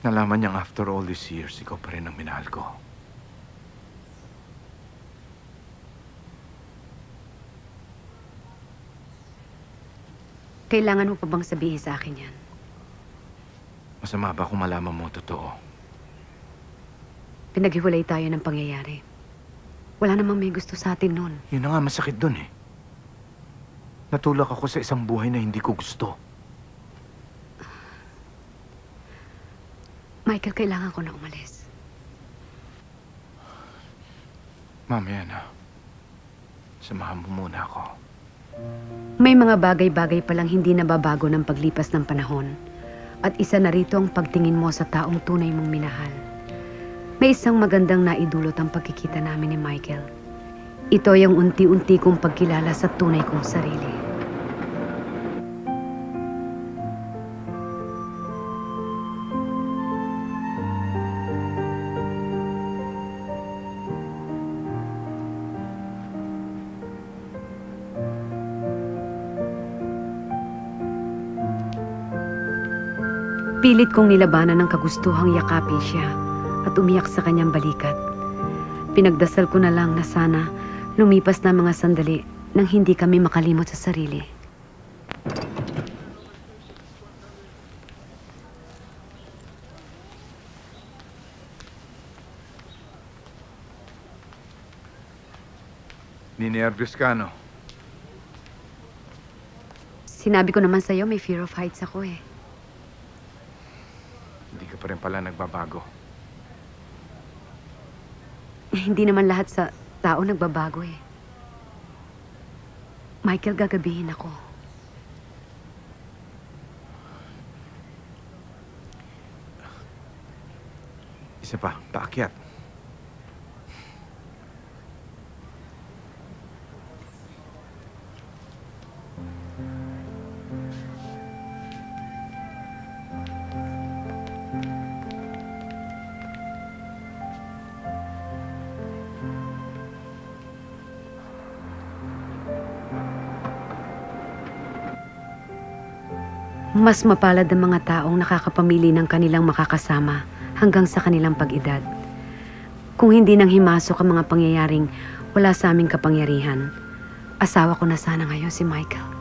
Nalaman niyang after all these years, ikaw pa rin ang minahal ko. Kailangan mo pa bang sabihin sa akin yan? Masama ba kung malaman mo totoo? Pinaghiwalay tayo ng pangyayari. Wala namang may gusto sa atin noon. Yun na nga masakit dun eh. Natulak ako sa isang buhay na hindi ko gusto. Michael, kailangan ko na umalis. Mamaya na. Samahan mo muna ako. May mga bagay-bagay palang hindi nababago ng paglipas ng panahon. At isa na rito ang pagtingin mo sa taong tunay mong minahal. May isang magandang naidulot ang pagkikita namin ni Michael. Ito ay ang unti-unti kong pagkilala sa tunay kong sarili. Pilit kong nilabanan ng kagustuhang yakapin siya at umiyak sa kanyang balikat. Pinagdasal ko na lang na sana lumipas na mga sandali nang hindi kami makalimot sa sarili. Ninervyos ka, no? Sinabi ko naman sa'yo, may fear of heights ako eh. Hindi ka pa rin pala nagbabago. Hindi naman lahat sa tao nagbabago eh. Michael, gagabihin ako. Isa pa, paakyat. Mas mapalad ang mga taong nakakapamili ng kanilang makakasama hanggang sa kanilang pag-edad. Kung hindi nang himasok ang mga pangyayaring wala sa aming kapangyarihan, asawa ko na sana ngayon si Michael.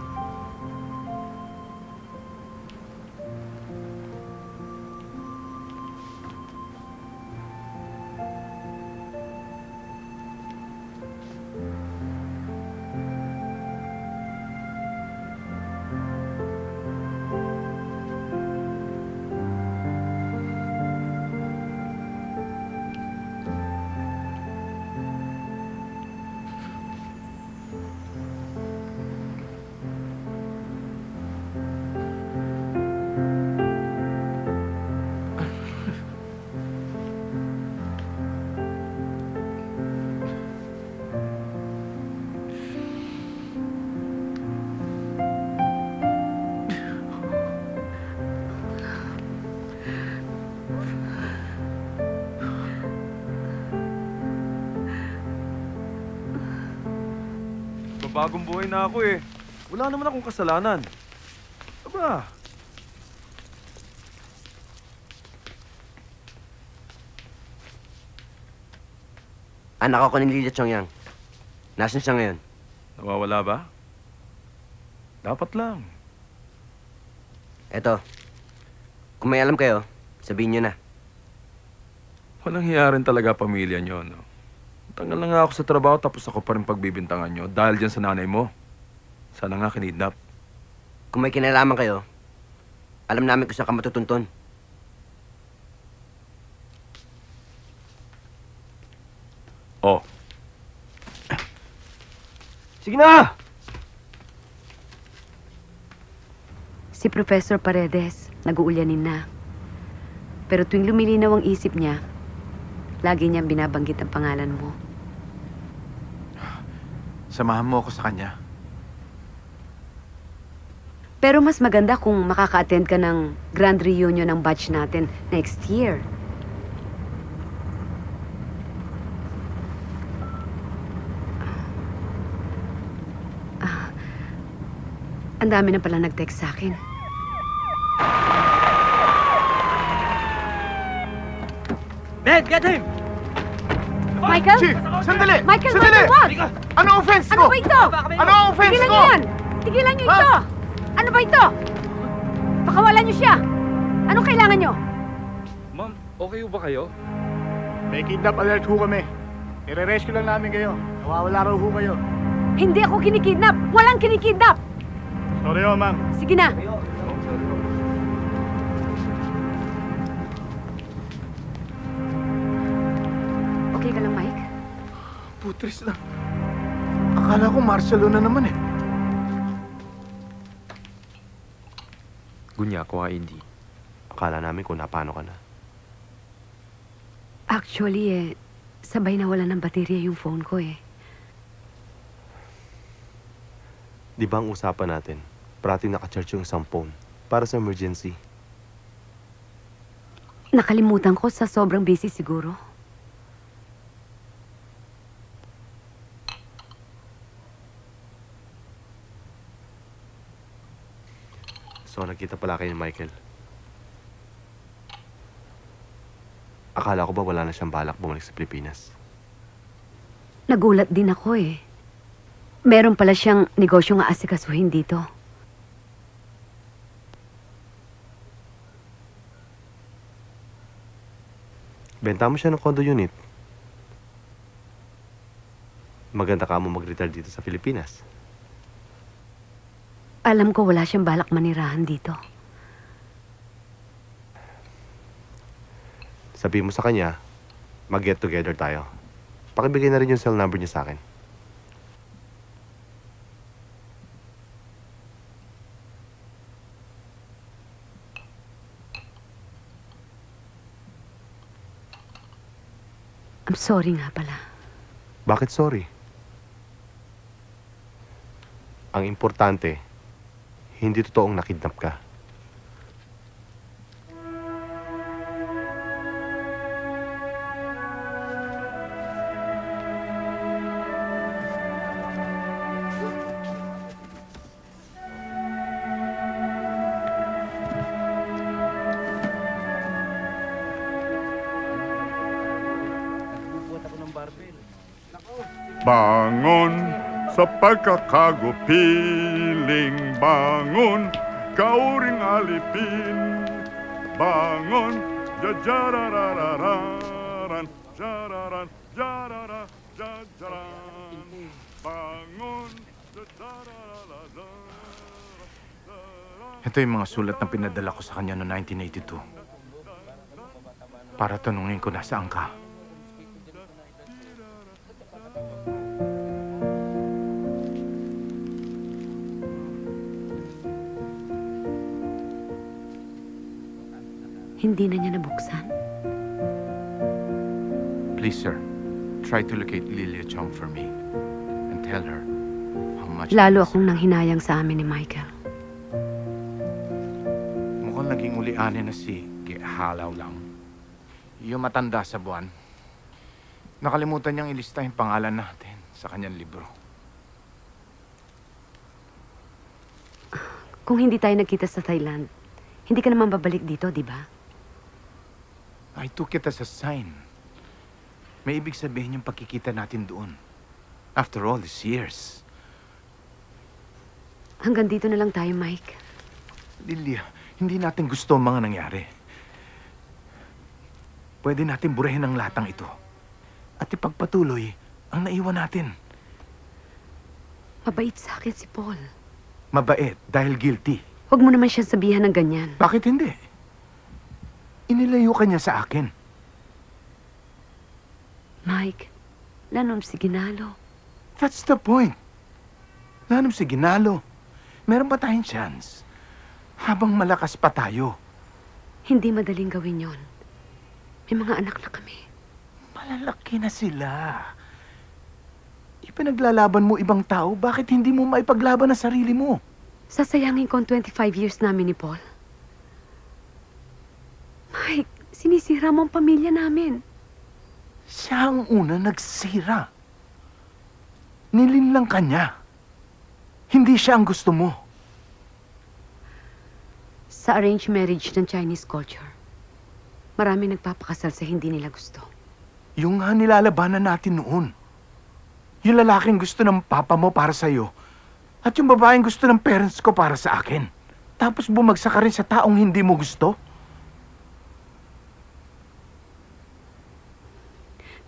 Bagong buhay na ako eh. Wala naman akong kasalanan. Aba, Anak ako ni Lilia Chongyang. Nasaan siya ngayon? nawawala ba? Dapat lang. Eto. Kung may alam kayo, sabihin niyo na. Walang hiya rin talaga pamilya nyo, no? Tangal na nga ako sa trabaho tapos ako pa rin pagbibintangan nyo dahil dyan sa nanay mo. Sana nga kinidnap. Kung may kinalaman kayo, alam namin kung saan ka matutuntun. Oh. Sige na! Si Professor Paredes, nag-uulyanin na. Pero tuwing lumilinaw ang isip niya, lagi niyang binabanggit ang pangalan mo. Samahan mo ako sa kanya. Pero mas maganda kung makaka-attend ka ng grand reunion ng batch natin next year. Ah, ang dami na pala nag-text sa akin. Ben, get him! Michael? Chief, sandali! Michael, sandali! Michael, wag! Ano offense Ano ko? ba ito? Ano ang offense Tigilan ko? niyo yan! Tigilan niyo ito! Ano ba ito? Pakawalan niyo siya! Anong kailangan niyo? Ma'am, okay ba kayo? May kidnap alert ho kami. Ire-rescue lang namin kayo. Nawawala raw ho kayo. Hindi ako kinikidnap! Walang kinikidnap! Sorry ho, ma'am. Sige na! Okay ka lang, Mike? Putris na. Akala ko law na naman eh. Gunya ko hindi. Akala namin kung napano ka na. Actually, eh, sabay na wala ng baterya yung phone ko eh. Di ba ang usapan natin? Parating naka-charge yung isang phone para sa emergency. Nakalimutan ko sa sobrang busy siguro. So, nagkita pala kayo ni Michael. Akala ko ba wala na siyang balak bumalik sa Pilipinas? Nagulat din ako eh. Meron pala siyang negosyong aasikasuhin dito. Benta mo siya ng condo unit. Maganda ka mo mag-retire dito sa Pilipinas. Alam ko wala siyang balak manirahan dito. Sabi mo sa kanya, mag-get together tayo. Pakibigay na rin yung cell number niya sa akin. I'm sorry nga pala. Bakit sorry? Ang importante, hindi totoong nakidnap ka. Sa pagkakagupiling bangon, kauring alipin. Bangon, jajararararan, jararan, jarara, jajaran. Bangon, jajararararan. Ito yung mga sulat na pinadala ko sa kanya noong 1982. Para tanungin ko nasaan ka. Hindi na niya nabuksan. Please, sir, try to locate Lilia Chong for me. And tell her how much... Lalo akong nanghinayang sa amin ni Michael. Mukhang naging ulianin na si Halaw lang. Yung matanda sa buwan. Nakalimutan niyang ilista yung pangalan natin sa kanyang libro. Kung hindi tayo nagkita sa Thailand, hindi ka naman babalik dito, di ba? I took it as a sign. May ibig sabihin yung pagkikita natin doon. After all these years. Hanggang dito na lang tayo, Mike. Lilia, hindi natin gusto ang mga nangyari. Pwede natin burahin ang latang ito. At ipagpatuloy ang naiwan natin. Mabait sa akin si Paul. Mabait dahil guilty. Huwag mo naman siya sabihan ng ganyan. Bakit hindi? Inilayo ka niya sa akin. Mike, lanom si Ginalo. That's the point. Lanong si Ginalo. Meron pa tayong chance. Habang malakas pa tayo. Hindi madaling gawin yon. May mga anak na kami. Malalaki na sila. Ipinaglalaban mo ibang tao, bakit hindi mo maipaglaban ang sarili mo? Sasayangin ko ang 25 years namin ni Paul. Mike, sinisira mo ang pamilya namin. Siya ang una nagsira. Nilinlang kanya. Hindi siya ang gusto mo. Sa arranged marriage ng Chinese culture, marami nagpapakasal sa hindi nila gusto. Yung nga nilalabanan natin noon. Yung lalaking gusto ng papa mo para sa'yo, at yung babaeng gusto ng parents ko para sa akin. Tapos bumagsak ka rin sa taong hindi mo gusto?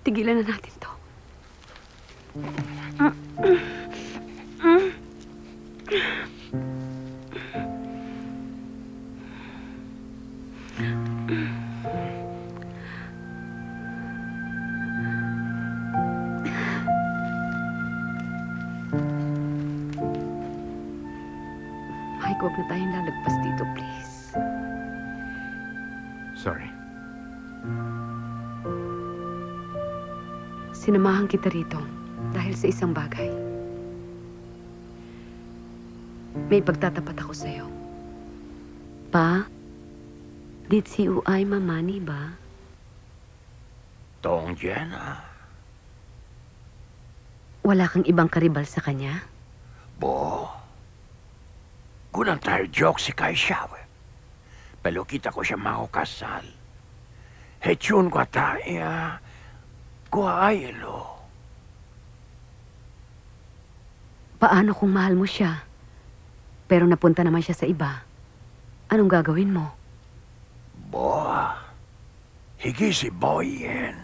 Tigilan na natin to. Mike, huwag na tayong lalagpas dito, please. Sorry. Sinamahan kita rito dahil sa isang bagay. May pagtatapat ako sa'yo. Pa, did si Uay mamani ba? Tong Jenna. Wala kang ibang karibal sa kanya? Bo. Kunang tayo joke si Kai Shawe. Pero kita ko siya makukasal. Hechun ko tayo. Kuhailo. Paano kung mahal mo siya? Pero napunta naman siya sa iba. Anong gagawin mo? Bo. Higi si Boy yan.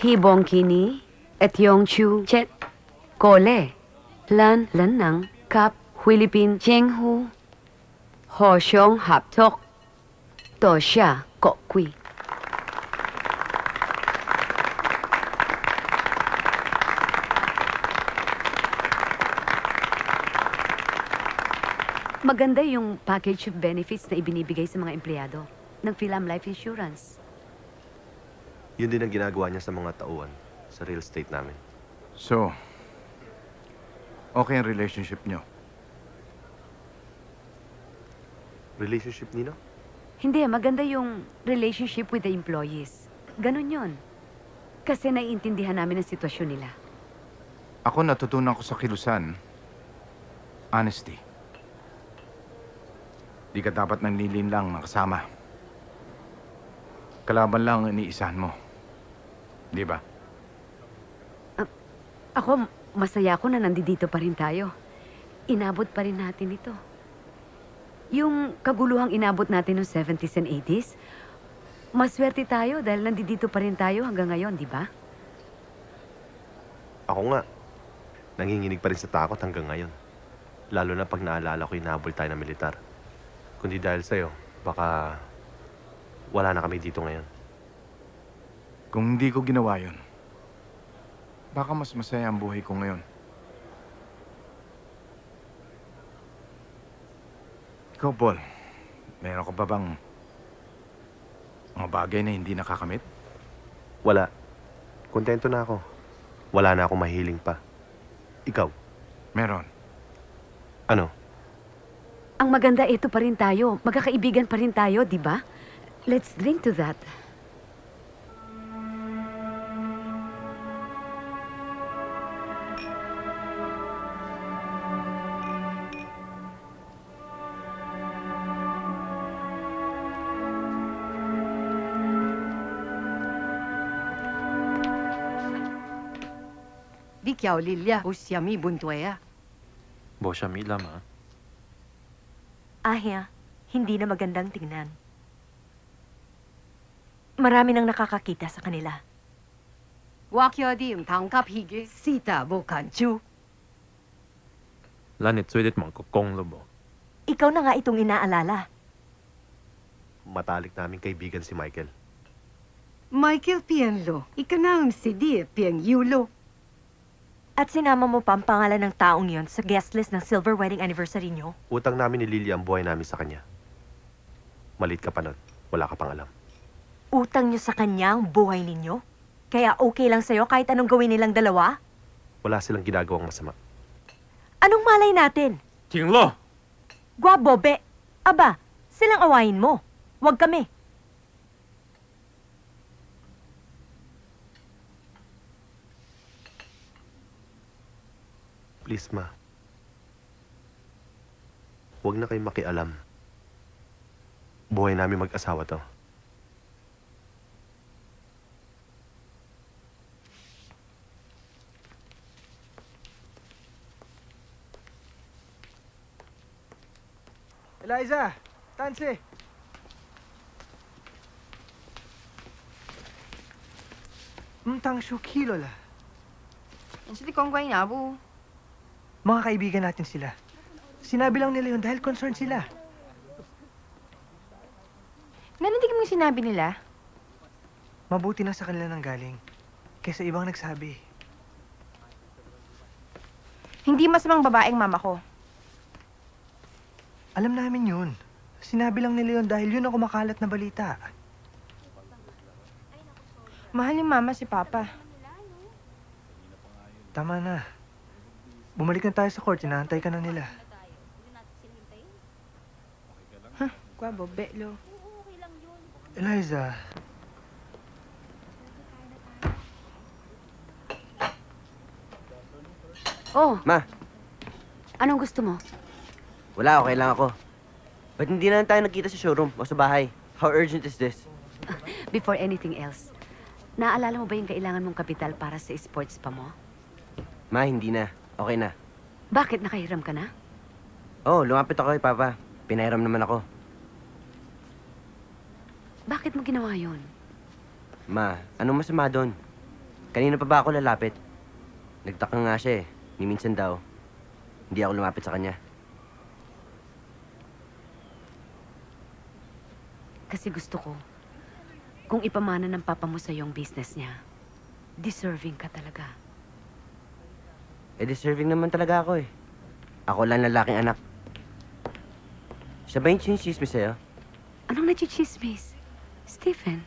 Hibong kini, et yong chu. Chet, kole, lan lan nang, kap, Philippine. Cheng hu, ho xiong hap tok, to xia ko kui. Maganda yung package of benefits na ibinibigay sa mga empleyado ng Philam Life Insurance. Yun din ang ginagawa niya sa mga tauhan sa real estate namin. So, okay ang relationship niyo. Relationship, Nino? Hindi, maganda yung relationship with the employees. Ganon yon. Kasi naiintindihan namin ang sitwasyon nila. Ako natutunan ko sa kilusan, honesty. Di ka dapat nanlilin lang ng kasama. Kalaban lang ang iniisahan mo. Di ba? Ako, masaya ako na nandito pa rin tayo. Inabot pa rin natin ito. Yung kaguluhang inabot natin noong 70s and 80s, maswerte tayo dahil nandito pa rin tayo hanggang ngayon, di ba? Ako nga, nanginginig pa rin sa takot hanggang ngayon. Lalo na pag naalala ko yung nahabol tayo ng militar. Kundi dahil sa'yo, baka wala na kami dito ngayon. Kung hindi ko ginawa yun, baka mas masaya ang buhay ko ngayon. Ikaw, Paul, meron ka ba bang mga bagay na hindi nakakamit? Wala. Kontento na ako. Wala na akong mahiling pa. Ikaw? Meron. Ano? Ang maganda, ito pa rin tayo. Magkakaibigan pa rin tayo, di ba? Let's drink to that. Di kiao lilya o siyami buntuaya. Bo siya milam ha. Ahya, hindi na magandang tingnan. Marami nang nakakakita sa kanila. Wakyo di yung tangkap higi sita bo kanchu. Lanit sulit mo ko kong lobo. Ikaw na nga itong inaalala. Matalik naming kaibigan si Michael. Michael Pienlo, ikanam si di Pien Yulo. At sinama mo pa ang pangalan ng taong yon sa guest list ng silver wedding anniversary niyo? Utang namin ni Lilia ang buhay namin sa kanya. Malit ka pa nun. Wala ka pang alam. Utang niyo sa kanya ang buhay ninyo? Kaya okay lang sa'yo kahit anong gawin nilang dalawa? Wala silang ginagawang masama. Anong malay natin? Tinglo! Gwabobe! Aba, silang awayin mo. Huwag kami. Please, ma. Huwag na kayo makialam. Buhay namin mag-asawa to. Eliza! Tansi! Mtang kilo la. 你是公关呀不？ Mga kaibigan natin sila. Sinabi lang nila yun dahil concerned sila. Narinig mo yung sinabi nila? Mabuti na sa kanila nang galing. Kaysa ibang nagsabi. Hindi masamang babaeng mama ko. Alam namin yun. Sinabi lang nila yun dahil yun ang kumakalat na balita. Mahal ni mama si papa. Tama na. Bumalik na tayo sa court. Inaantay ka na nila. Gwabo, belo. Eliza, Oh, Ma, anong gusto mo? wala, okay lang ako. Ba't hindi na lang tayo nagkita sa showroom o sa bahay? How urgent is this? Before anything else, naalala mo ba yung kailangan mong kapital para sa sports pa mo? Ma, hindi na. Okay na. Bakit nakahiram ka na? Oh, lumapit ako kay Papa. Pinahiram naman ako. Bakit mo ginawa yun? Ma, anong masama doon? Kanina pa ba ako lalapit? Nagtaka nga siya eh. Ni minsan daw, hindi ako lumapit sa kanya. Kasi gusto ko, kung ipamana ng papa mo sa yung business niya, deserving ka talaga. Eh, deserving naman talaga ako eh. Ako lang lalaking anak. Siya ba yung chinichismis sa'yo? Anong nachichismis? Stephen?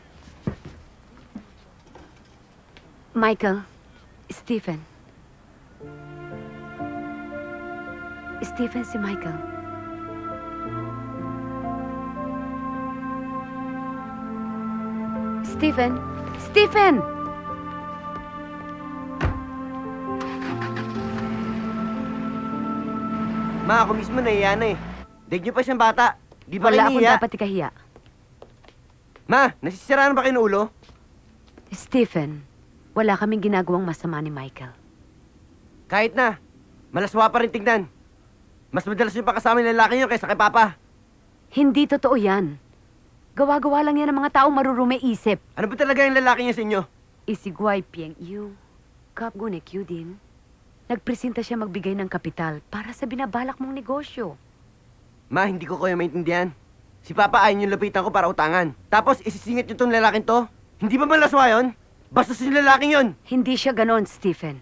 Michael, Stephen. Stephen si Michael. Stephen! Stephen! Ma, ako mismo nahiya na eh. Niyo pa siyang bata. Di ba Wala akong nahiya? dapat ikahiya. Ma, nasisiraan ba kayo ng ulo? Stephen, wala kaming ginagawang masama ni Michael. Kahit na. Malaswa pa rin tignan. Mas madalas yung pakasama ng lalaki niyo kaysa kay Papa. Hindi totoo yan. Gawa-gawa lang yan ng mga taong marurumi isip. Ano ba talaga yung lalaki niya sa inyo? Isigway Pieng Yu. Kap Gunek Yu din. Nagpresenta siya magbigay ng kapital para sa binabalak mong negosyo. Ma, hindi ko kayo maintindihan. Si Papa ayaw yung lapitan ko para utangan. Tapos isisingit niyo tong lalaking to? Hindi ba malaswa yun? Basta si lalaking yun. Hindi siya ganon, Stephen.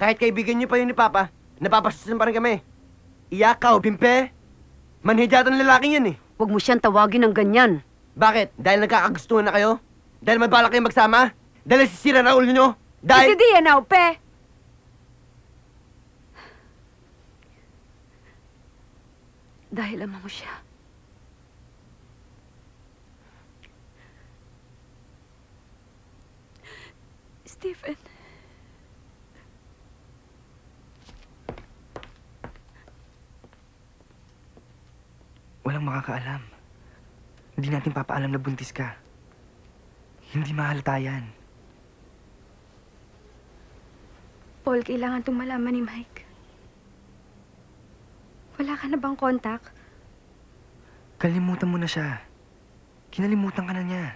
Kahit kaibigan niyo pa yun ni Papa, napapasusan pa rin kami. Iyakaw, bimpe. Manhidyatan lalaking yun eh. Huwag mo siyang tawagin ng ganyan. Bakit? Dahil nagkakagustuhan na kayo? Dahil may balak kayong magsama? Dahil sisira na ulo nyo? Dahil... Hindi yan, Aupe! Dahil ama mo siya. Stephen. Walang makakaalam. Hindi natin papaalam na buntis ka. Hindi mahalata yan. Paul, kailangan itong malaman ni Mike. Wala ka na bang contact? Kalimutan mo na siya. Kinalimutan ka na niya.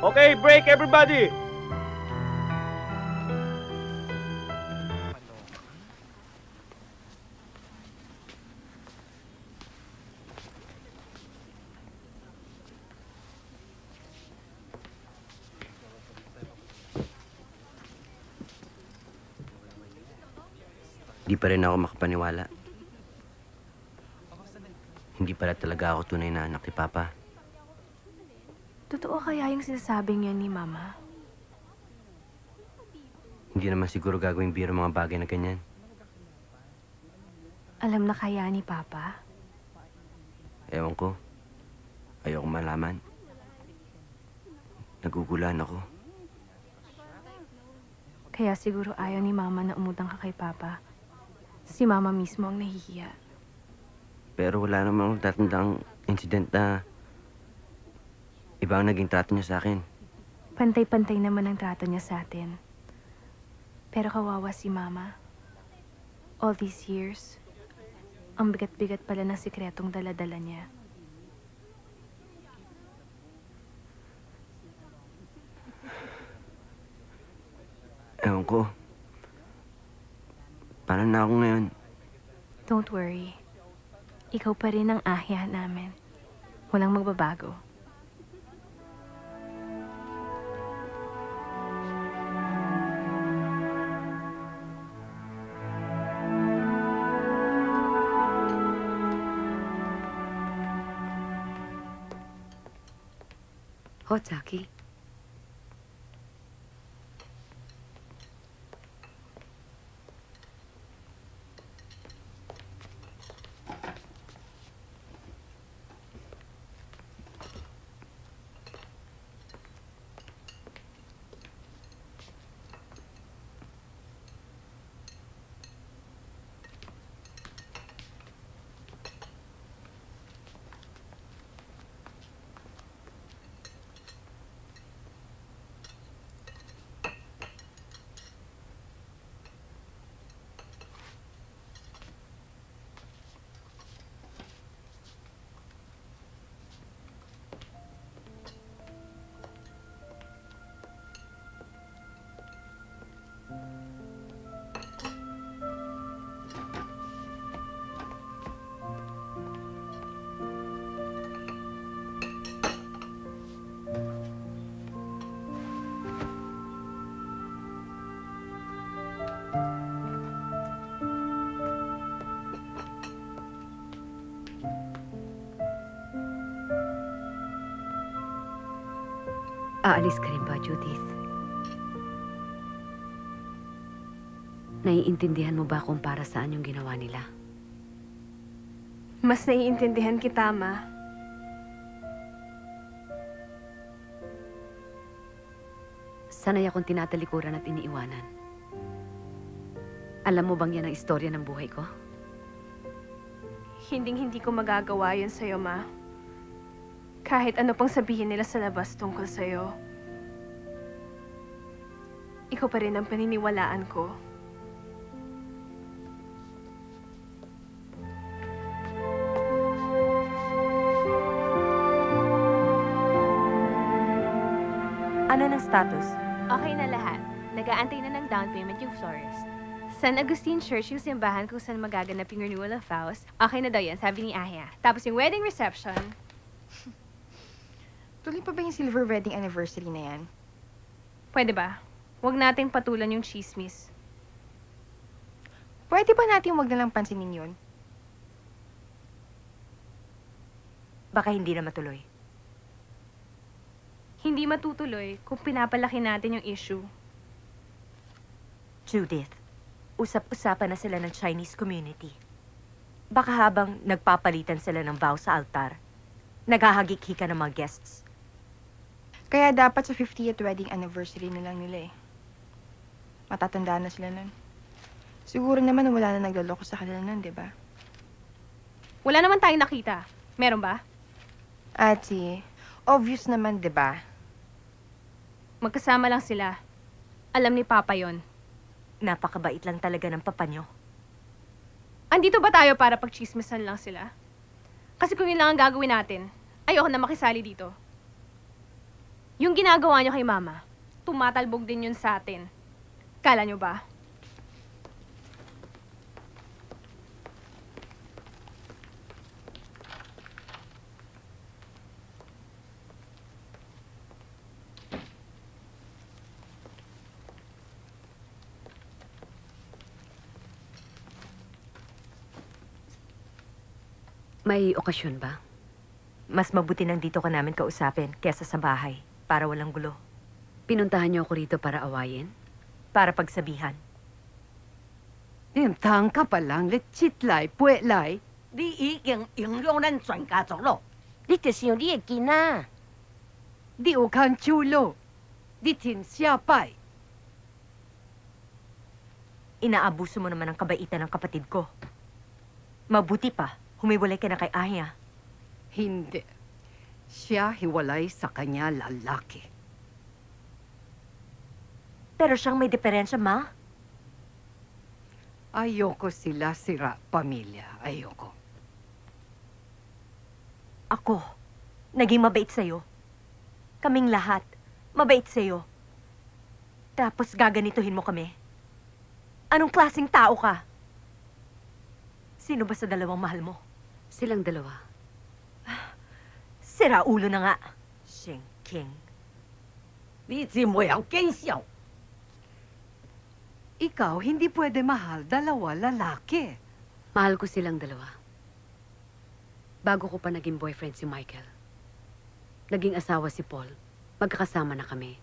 Okay, break everybody! Pa rin ako makapaniwala. Hindi pala talaga ako tunay na anak ni Papa. Totoo kaya yung sinasabing yan ni Mama? Hindi naman siguro gagawing biro mga bagay na ganyan. Alam na kaya ni Papa? Ewan ko. Ayoko malaman. Nagugulan ako. Kaya siguro ayaw ni Mama na umutang ka kay Papa. Si Mama mismo ang nahihiya. Pero wala namang tatandang incident na iba ang naging trato niya sa akin. Pantay-pantay naman ang trato niya sa atin. Pero kawawa si Mama. All these years, ang bigat-bigat pala ng sikretong daladala niya. Ewan ko. Paano na ako ngayon? Don't worry. Ikaw pa rin ang ahya namin. Walang magbabago. Hotsaki. Aalis ka rin ba, Judith? Naiintindihan mo ba kung para saan yung ginawa nila? Mas naiintindihan kita, Ma. Sanay akong tinatalikuran at iniiwanan. Alam mo bang yan ang istorya ng buhay ko? Hinding-hindi ko magagawa yun sa'yo, Ma. Kahit ano pang sabihin nila sa labas tungkol sa'yo. Ikaw pa rin ang paniniwalaan ko. Ano ng status? Okay na lahat. Nag-aantay na ng down payment yung florist. San Agustin Church yung simbahan kung saan magaganap yung renewal of vows. Okay na daw yan, sabi ni Aya. Tapos yung wedding reception, Tuloy pa ba yung silver wedding anniversary na yan? pwede ba? Huwag nating patulan yung chismis. Pwede ba natin wag na lang pansinin yun? Baka hindi na matuloy. Hindi matutuloy kung pinapalaki natin yung issue. Judith, usap-usapan na sila ng Chinese community. Baka habang nagpapalitan sila ng vow sa altar, naghahagik ka ng mga guests. Kaya dapat sa 50th wedding anniversary na lang nila eh. Matatandaan na sila nun. Siguro naman na wala na nagloloko sa kanila nun, di ba? Wala naman tayong nakita. Meron ba? Ate, obvious naman, di ba? Magkasama lang sila. Alam ni Papa yon. Napakabait lang talaga ng papa nyo. Andito ba tayo para pagchismisan lang sila? Kasi kung yun lang ang gagawin natin, ayoko na makisali dito. Yung ginagawa nyo kay Mama, tumatalbog din yun sa atin. Kala nyo ba? May okasyon ba? Mas mabuti nang dito ka namin kausapin kesa sa bahay para walang gulo. Pinuntahan niyo ako rito para awayin? Para pagsabihan. Nimtang ka palang, lechitlay, puetlay. Di iking inglong ng suan ka solo. Di tisiyong di ikina. Di ukang chulo. Di tin siyapay. Inaabuso mo naman ang kabaitan ng kapatid ko. Mabuti pa, humiwalay ka na kay Aya. Hindi. Siya hiwalay sa kanya lalaki. Pero siyang may diferensya, ma. Ayoko sila sira pamilya. Ayoko. Ako, naging mabait sa'yo. Kaming lahat, mabait sa'yo. Tapos gaganituhin mo kami. Anong klaseng tao ka? Sino ba sa dalawang mahal mo? Silang dalawa. Sira ulo na nga. Sheng King. 你姊妹有奸笑， Ikaw hindi pwede mahal dalawa lalaki. Mahal ko silang dalawa. Bago ko pa naging boyfriend si Michael. Naging asawa si Paul. Magkakasama na kami.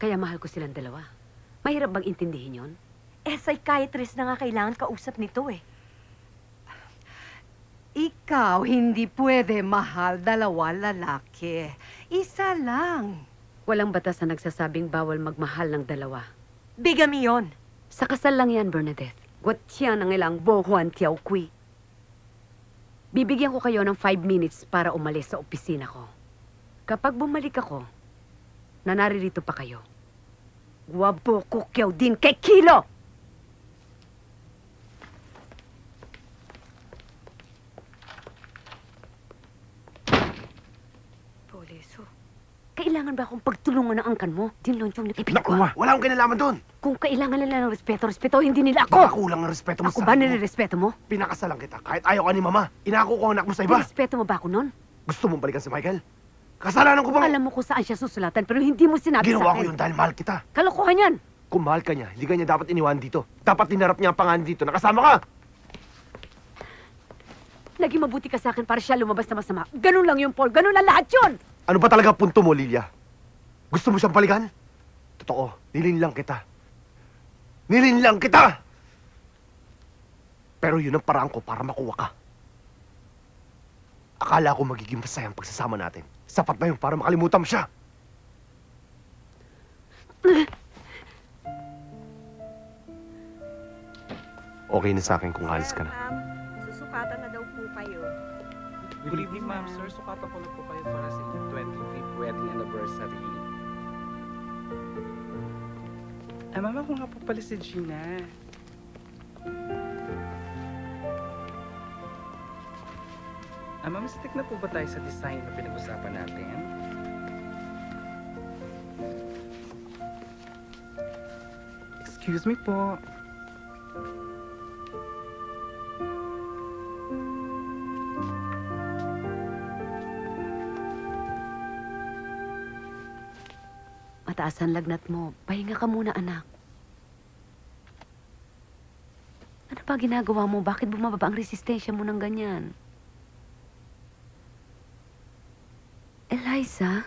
Kaya mahal ko silang dalawa. Mahirap bang intindihin yon? Eh, psychiatrist na nga kailangan kausap nito eh. Ikaw hindi pwede mahal dalawa lalaki. Isa lang. Walang batas na nagsasabing bawal magmahal ng dalawa. Bigami yon. Sa kasal lang yan, Bernadette. Gwatya ng ilang Bo Juan Tiao Kui. Bibigyan ko kayo ng five minutes para umalis sa opisina ko. Kapag bumalik ako, na naririto pa kayo, guwapo ko kyaw din kay Kilo! Kailangan ba akong pagtulungan ng angkan mo? Dinlonchong ni Naku, ma, wala akong kinalaman doon. Kung kailangan nila ng respeto, respeto hindi nila ako. Baka kulang ang respeto mo Ako sa ba akin mo. Pinakasalan kita kahit ayaw ka ni mama. Inako ko ang anak mo sa iba. Respeto mo ba ako nun? Gusto mong balikan si Michael? Kasalanan ko ba? Alam mo kung saan siya susulatan pero hindi mo sinabi sa Ginawa akin. ko yun dahil mahal kita. Kalokohan yan! Kung mahal ka niya, hindi ka niya dapat iniwan dito. Dapat dinarap niya ang pangalan dito. Nakasama ka! Naging mabuti ka sa akin para siya lumabas na masama. Ganun lang yung Paul. Ganun lang lahat yun! Ano ba talaga punto mo, Lilia? Gusto mo siyang balikan? Totoo, nilinlang kita. Nilinlang kita! Pero yun ang paraan ko para makuha ka. Akala ko magiging masaya ang pagsasama natin. Sapat na yun para makalimutan mo siya. Okay na sa akin kung alis ka na. Susukatan na. Good evening, ma'am. Sir, sukatan ko na po kayo para sa inyong 25th wedding anniversary. Ah, mama ko nga po pala si Gina. Ah, ma'am, stick na po ba tayo sa design na pinag-usapan natin? Excuse me po. Mataas ang lagnat mo. Pahinga ka muna, anak. Ano ba ginagawa mo? Bakit bumababa ang resistensya mo ng ganyan? Eliza?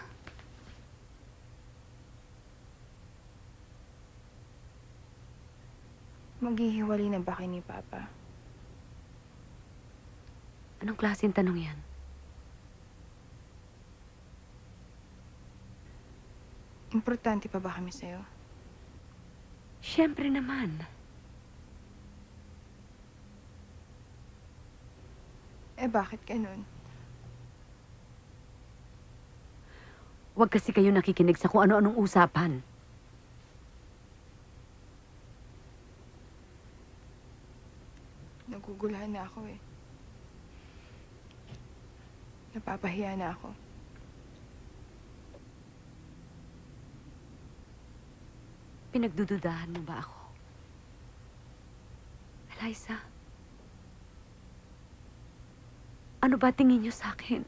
Maghihiwalay na ba kayo ni Papa? Anong klaseng tanong yan? Importante pa ba kami sa'yo? Siyempre naman. Eh, bakit ganun? Huwag kasi kayo nakikinig sa kung ano-anong usapan. Naguguluhan na ako eh. Napapahiya na ako. Pinagdududahan mo ba ako? Eliza? Ano ba tingin niyo sa akin?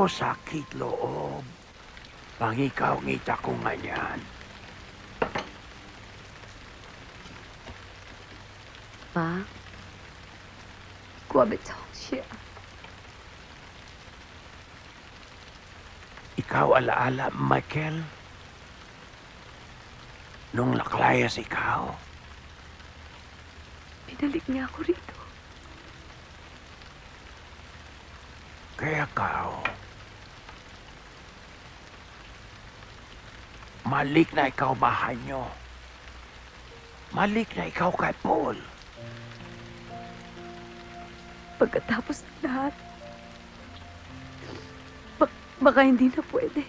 Ako sakit loob. Pangikaw ngita ko nga. Pa? Guwabitaw siya. Ikaw alaala, -ala, Michael? Nung laklayas ikaw? Pinalik niya ako rito. Kaya kao. Malik na ikaw bahay nyo. Malik na ikaw kay Paul. Pagkatapos ng lahat, bak- baka hindi na pwede.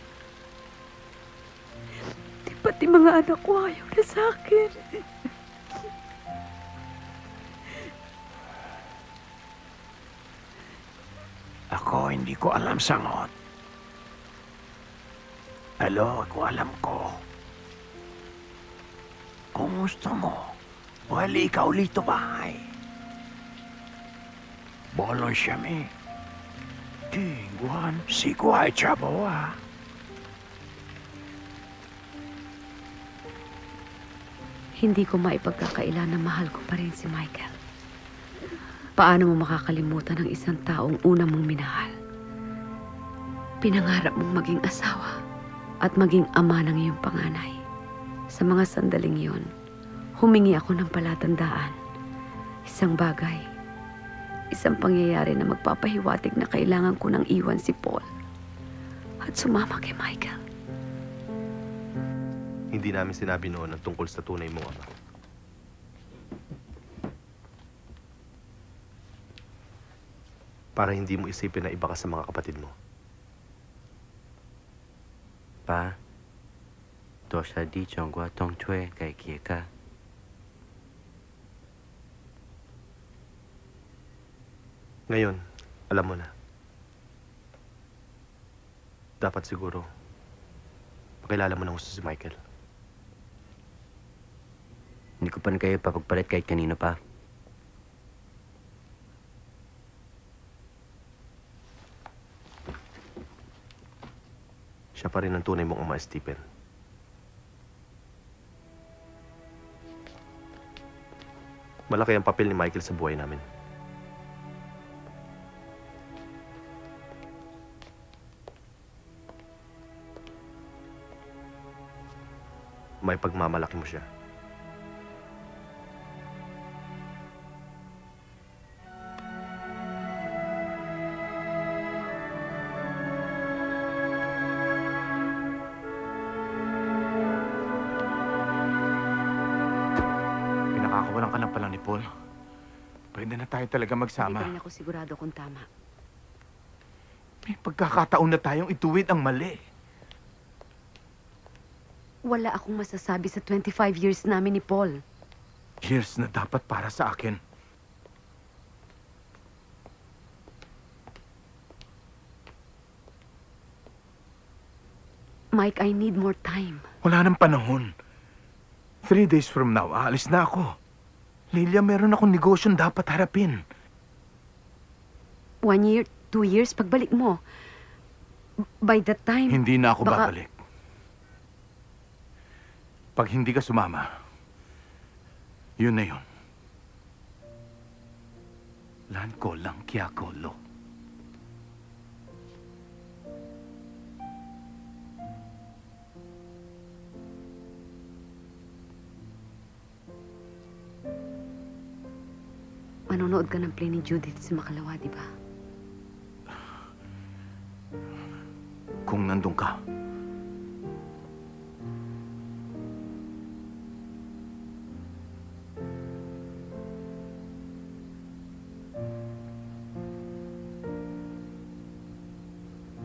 Di pati mga anak ko ayaw na sa akin. Ako hindi ko alam sangot. Pero ako alam ko. Kung gusto mo, wali ikaw lito bahay. Bolon siya mi. Tingguan, si Kuay Chaboa. Hindi ko maipagkakaila na mahal ko pa rin si Michael. Paano mo makakalimutan ang isang taong una mong minahal? Pinangarap mong maging asawa at maging ama ng iyong panganay. Sa mga sandaling yon, humingi ako ng palatandaan. Isang bagay, isang pangyayari na magpapahiwatig na kailangan ko nang iwan si Paul at sumama kay Michael. Hindi namin sinabi noon ang tungkol sa tunay mong ama. Para hindi mo isipin na iba ka sa mga kapatid mo. Pa, 多少地中国东吹给几个？ Ngayon, alam mo na. Dapat siguro, pakilala mo ng gusto si Michael. Hindi ko pa rin kayo papagpalit kahit kanino pa. Siya pa rin ang tunay mong ama, Stephen. Malaki ang papel ni Michael sa buhay namin. May pagmamalaki mo siya. Talaga Hindi magsama. pa rin ako sigurado kung tama. May pagkakataon na tayong ituwid ang mali. Wala akong masasabi sa 25 years namin ni Paul. Years na dapat para sa akin. Mike, I need more time. Wala nang panahon. Three days from now, aalis na ako. Lilia, meron akong negosyong dapat harapin. One year, two years, pagbalik mo. By that time... Hindi na ako baka- babalik. Pag hindi ka sumama, yun na yun. Lan ko lang kya ko lo. Manonood ka ng play ni Judith sa Makalawa, di ba? Kung nandun ka.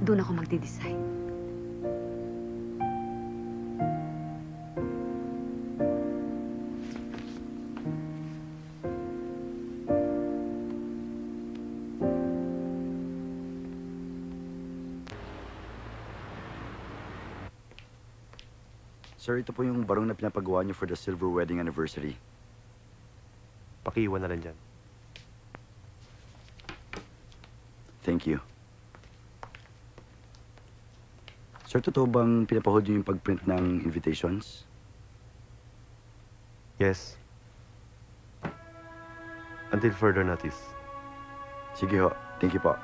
Doon ako magde-decide. Sir, ito po yung barong na pinapagawa niyo for the silver wedding anniversary. Pakiiwan na lang dyan. Thank you. Sir, totoo bang pinapahold niyo yung pagprint ng invitations? Yes. Until further notice. Sige ho. Thank you po.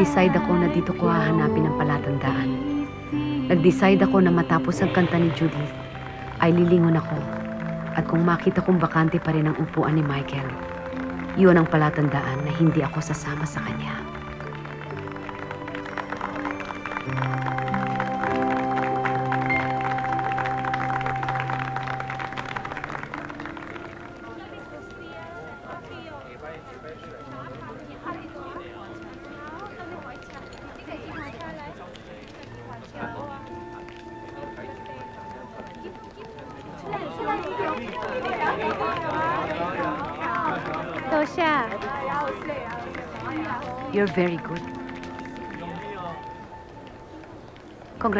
Nag-decide ako na dito ko hahanapin ang palatandaan. Nag-decide ako na matapos ang kanta ni Judith, ay lilingon ako. At kung makita kong bakante pa rin ang upuan ni Michael, yun ang palatandaan na hindi ako sasama sa kanya.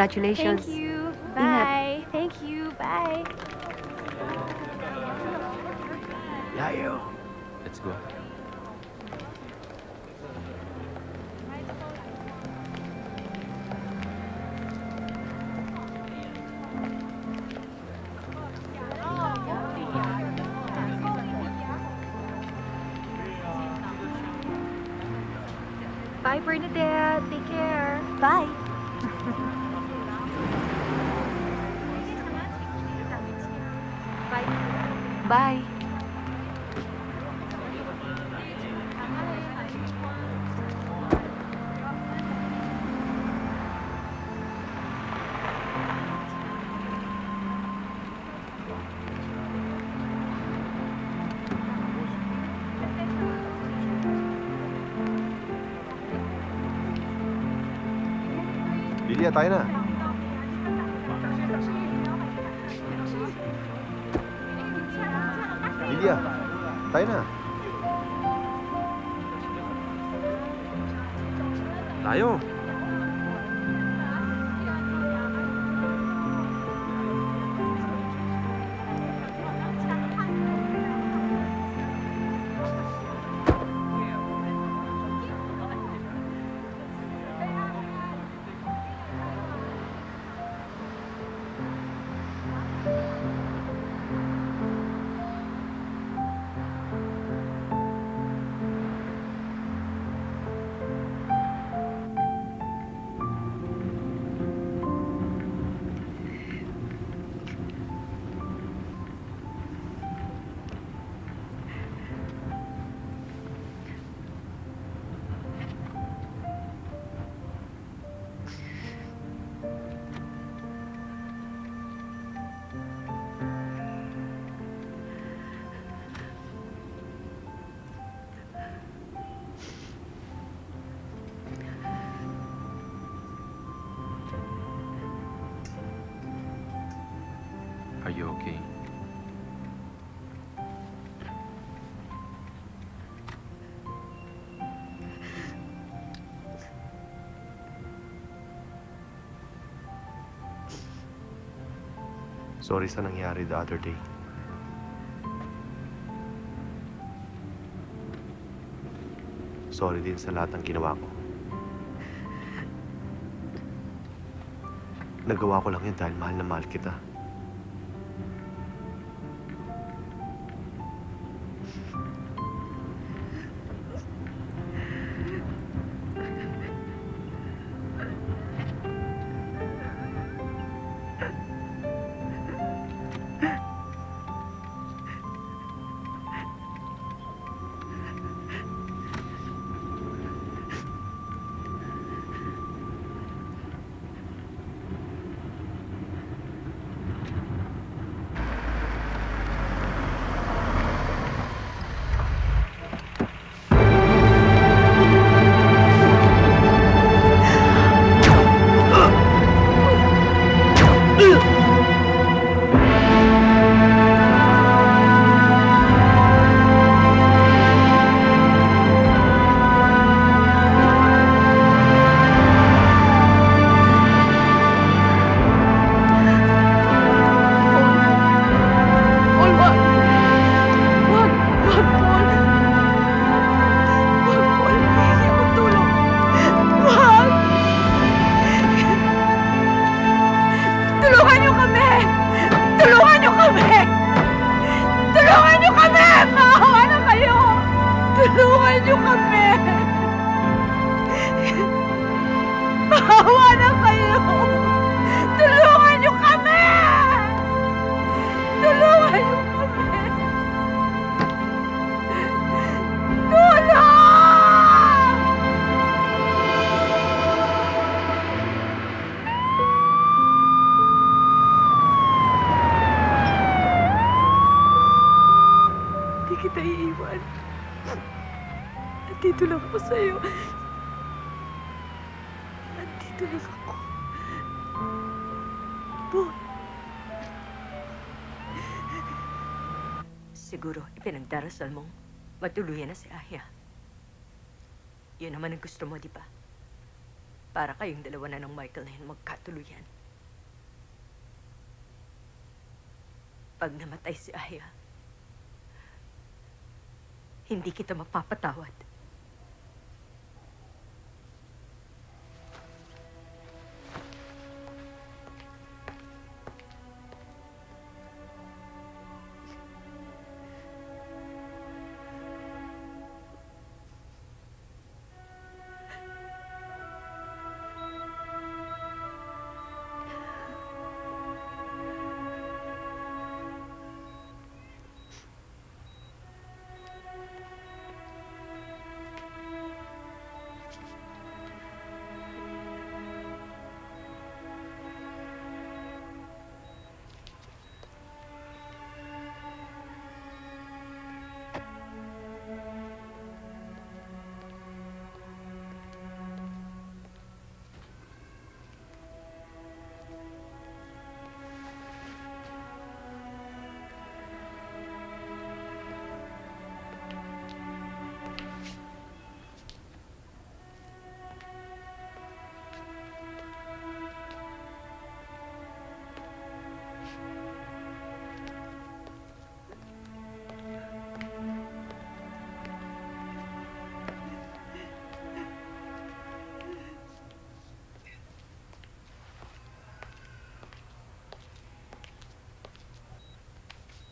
Congratulations. Lilia, tayo na. Lilia, tayo na. Tayo. Sorry sa nangyari the other day. Sorry din sa lahat ng ginawa ko. Nagawa ko lang yun dahil mahal na mahal kita. Ipinagdarasal mong matuluyan na si Aya. Yun naman ang gusto mo, di ba? Para kayong dalawa na ng Michael na yun magkatuluyan. Pag namatay si Aya, hindi kita mapapatawad.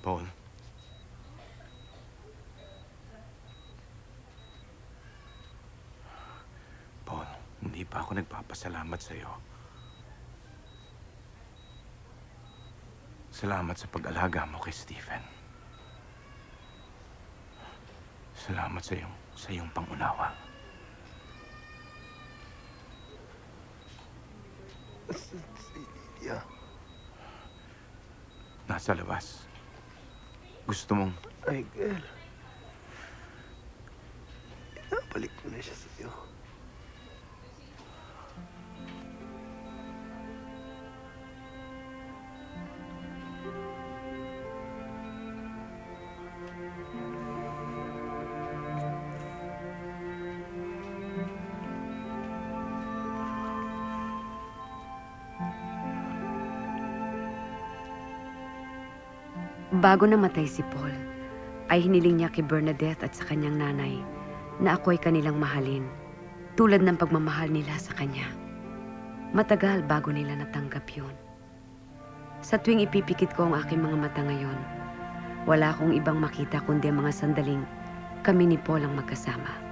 Paul. Paul, hindi pa ako nagpapasalamat sa iyo. Salamat sa pag-alaga mo kay Stephen. Salamat sa iyong, sa iyong pangunawa. Yeah. Nasa labas. Gusto mong Michael. Ibabalik ko na siya sa Bago namatay si Paul, ay hiniling niya kay Bernadette at sa kanyang nanay na ako ay kanilang mahalin, tulad ng pagmamahal nila sa kanya. Matagal bago nila natanggap yun. Sa tuwing ipipikit ko ang aking mga mata ngayon, wala akong ibang makita kundi mga sandaling kami ni Paul ang magkasama.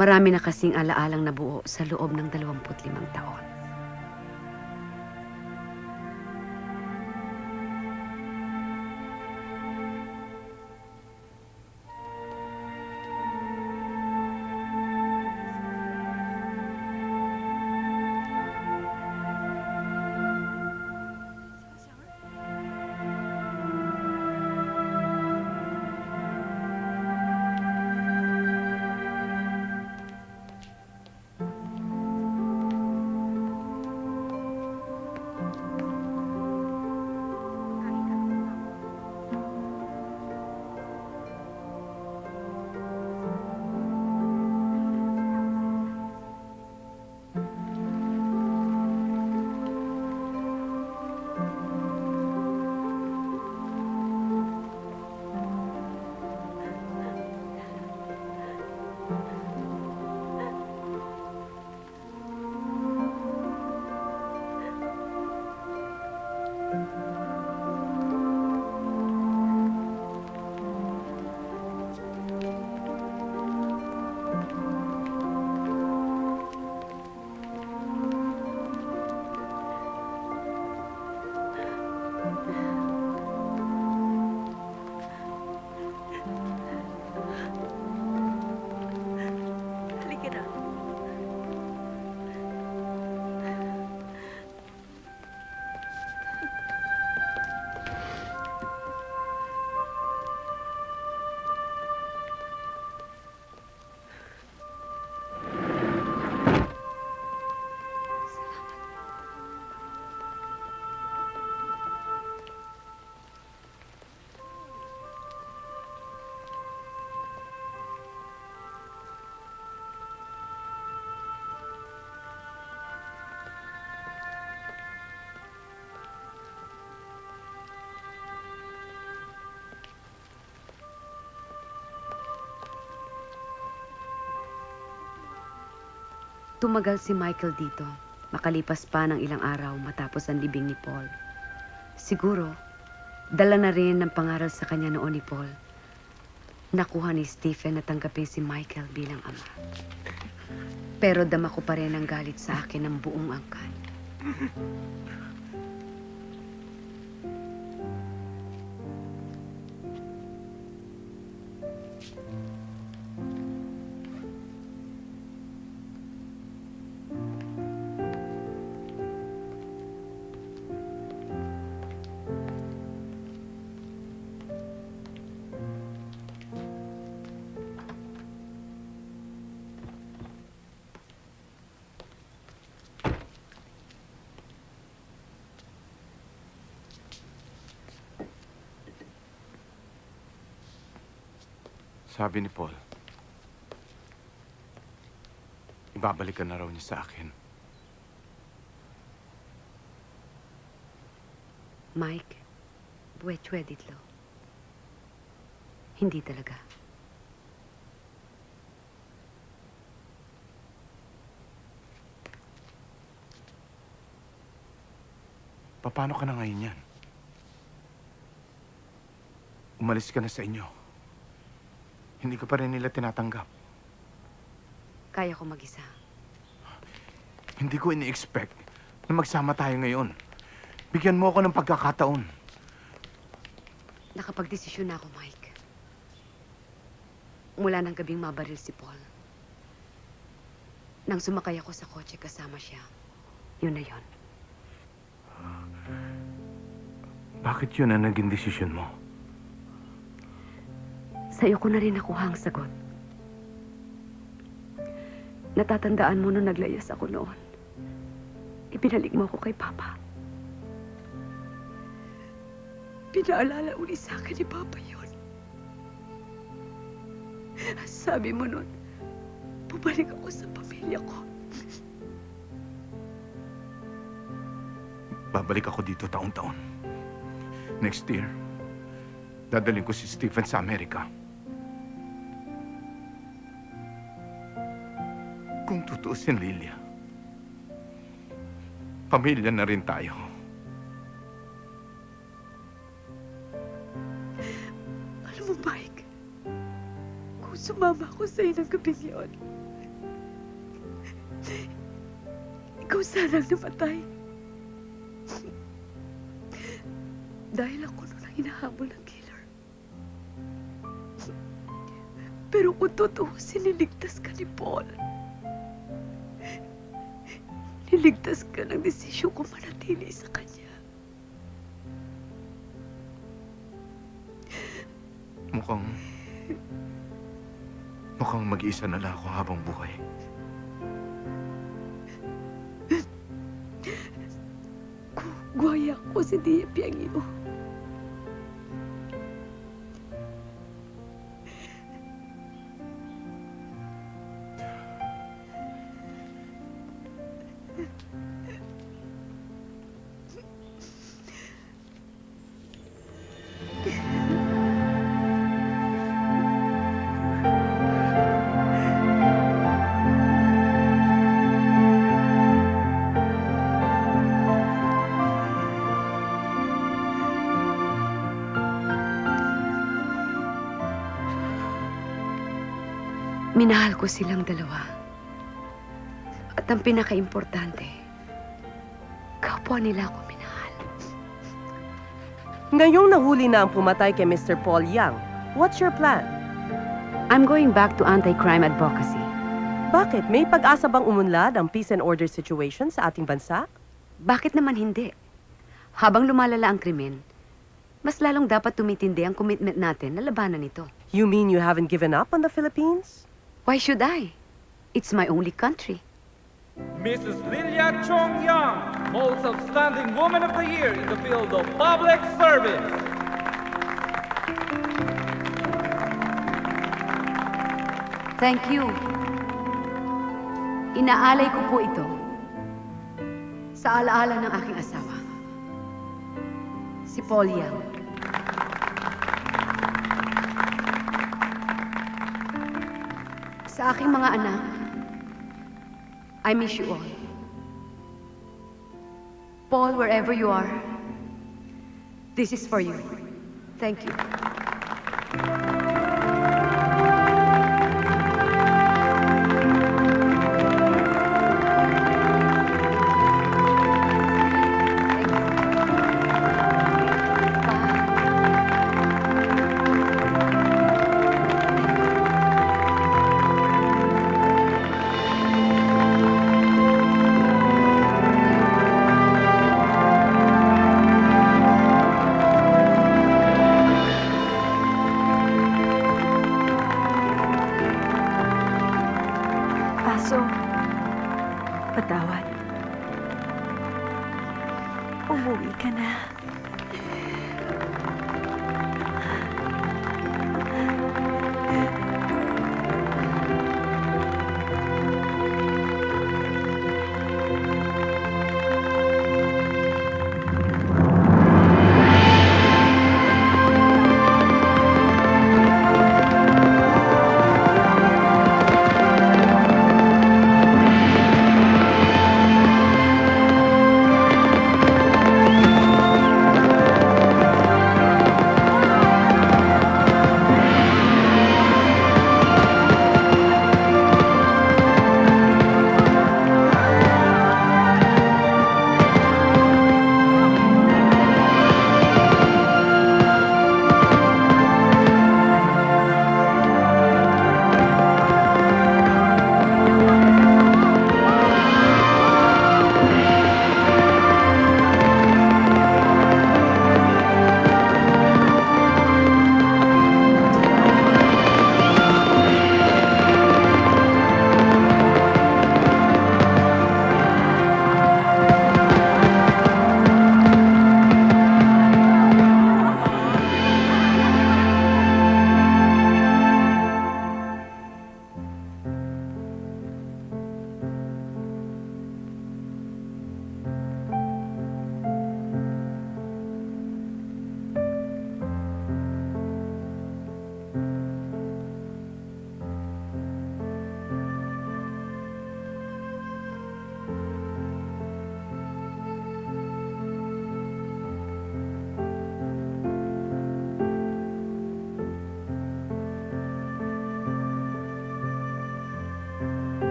Marami na kasing alaalang nabuo sa loob ng 25 taon. Tumagal si Michael dito. Makalipas pa ng ilang araw matapos ang libing ni Paul. Siguro, dala na rin ng pangaral sa kanya noon ni Paul. Nakuha ni Stephen na tanggapin si Michael bilang ama. Pero dama ko pa rin ang galit sa akin ng buong angkan. Sabi ni Paul, ibabalik ka na raw niya sa akin. Mike, buwet ditlo. Hindi talaga. Paano ka na ngayon yan? Umalis ka na sa inyo. Hindi ka pa rin nila tinatanggap. Kaya ko mag-isa. Hindi ko ini-expect na magsama tayo ngayon. Bigyan mo ako ng pagkakataon. Nakapagdesisyon na ako, Mike. Mula ng gabing mabaril si Paul. Nang sumakay ako sa kotse kasama siya, yun na yun. Bakit yun ang naging desisyon mo? Sa'yo ko na rin nakuha ang sagot. Natatandaan mo nung naglayas ako noon. Ipinalik mo ako kay Papa. Pinaalala uli sa akin ni Papa yun. Sabi mo nun, bumalik ako sa pamilya ko. Babalik ako dito taon-taon. Next year, dadalhin ko si Stephen sa Amerika. Kung tutuusin, Lilia, pamilya na rin tayo. Alam mo, Mike, kung sumama ako sa'yo ng gabi yun, ikaw sanang namatay. Dahil ako nun ang hinahabol ng killer. Pero kung totoo, siniligtas ka ni Paul. Niligtas ka ng desisyon ko manatili sa kanya. Mukhang... Mukhang mag-iisa na lang ako habang buhay. Guaya ko si Dia Piangio. Minahal ko silang dalawa. At ang pinaka-importante, kapwa nila ako minahal. Ngayong nahuli na ang pumatay kay Mr. Paul Young, what's your plan? I'm going back to anti-crime advocacy. Bakit? May pag-asa bang umunlad ang peace and order situation sa ating bansa? Bakit naman hindi? Habang lumalala ang krimen, mas lalong dapat tumitindi ang commitment natin na labanan ito. You mean you haven't given up on the Philippines? Why should I? It's my only country. Mrs. Lilia Chong Yang, Most Outstanding Woman of the Year in the field of public service. Thank you. Inaalay ko po ito sa alaala ng aking asawa, si Paul Yang. Sa aking mga anak, I miss you all. Paul, wherever you are, this is for you. Thank you.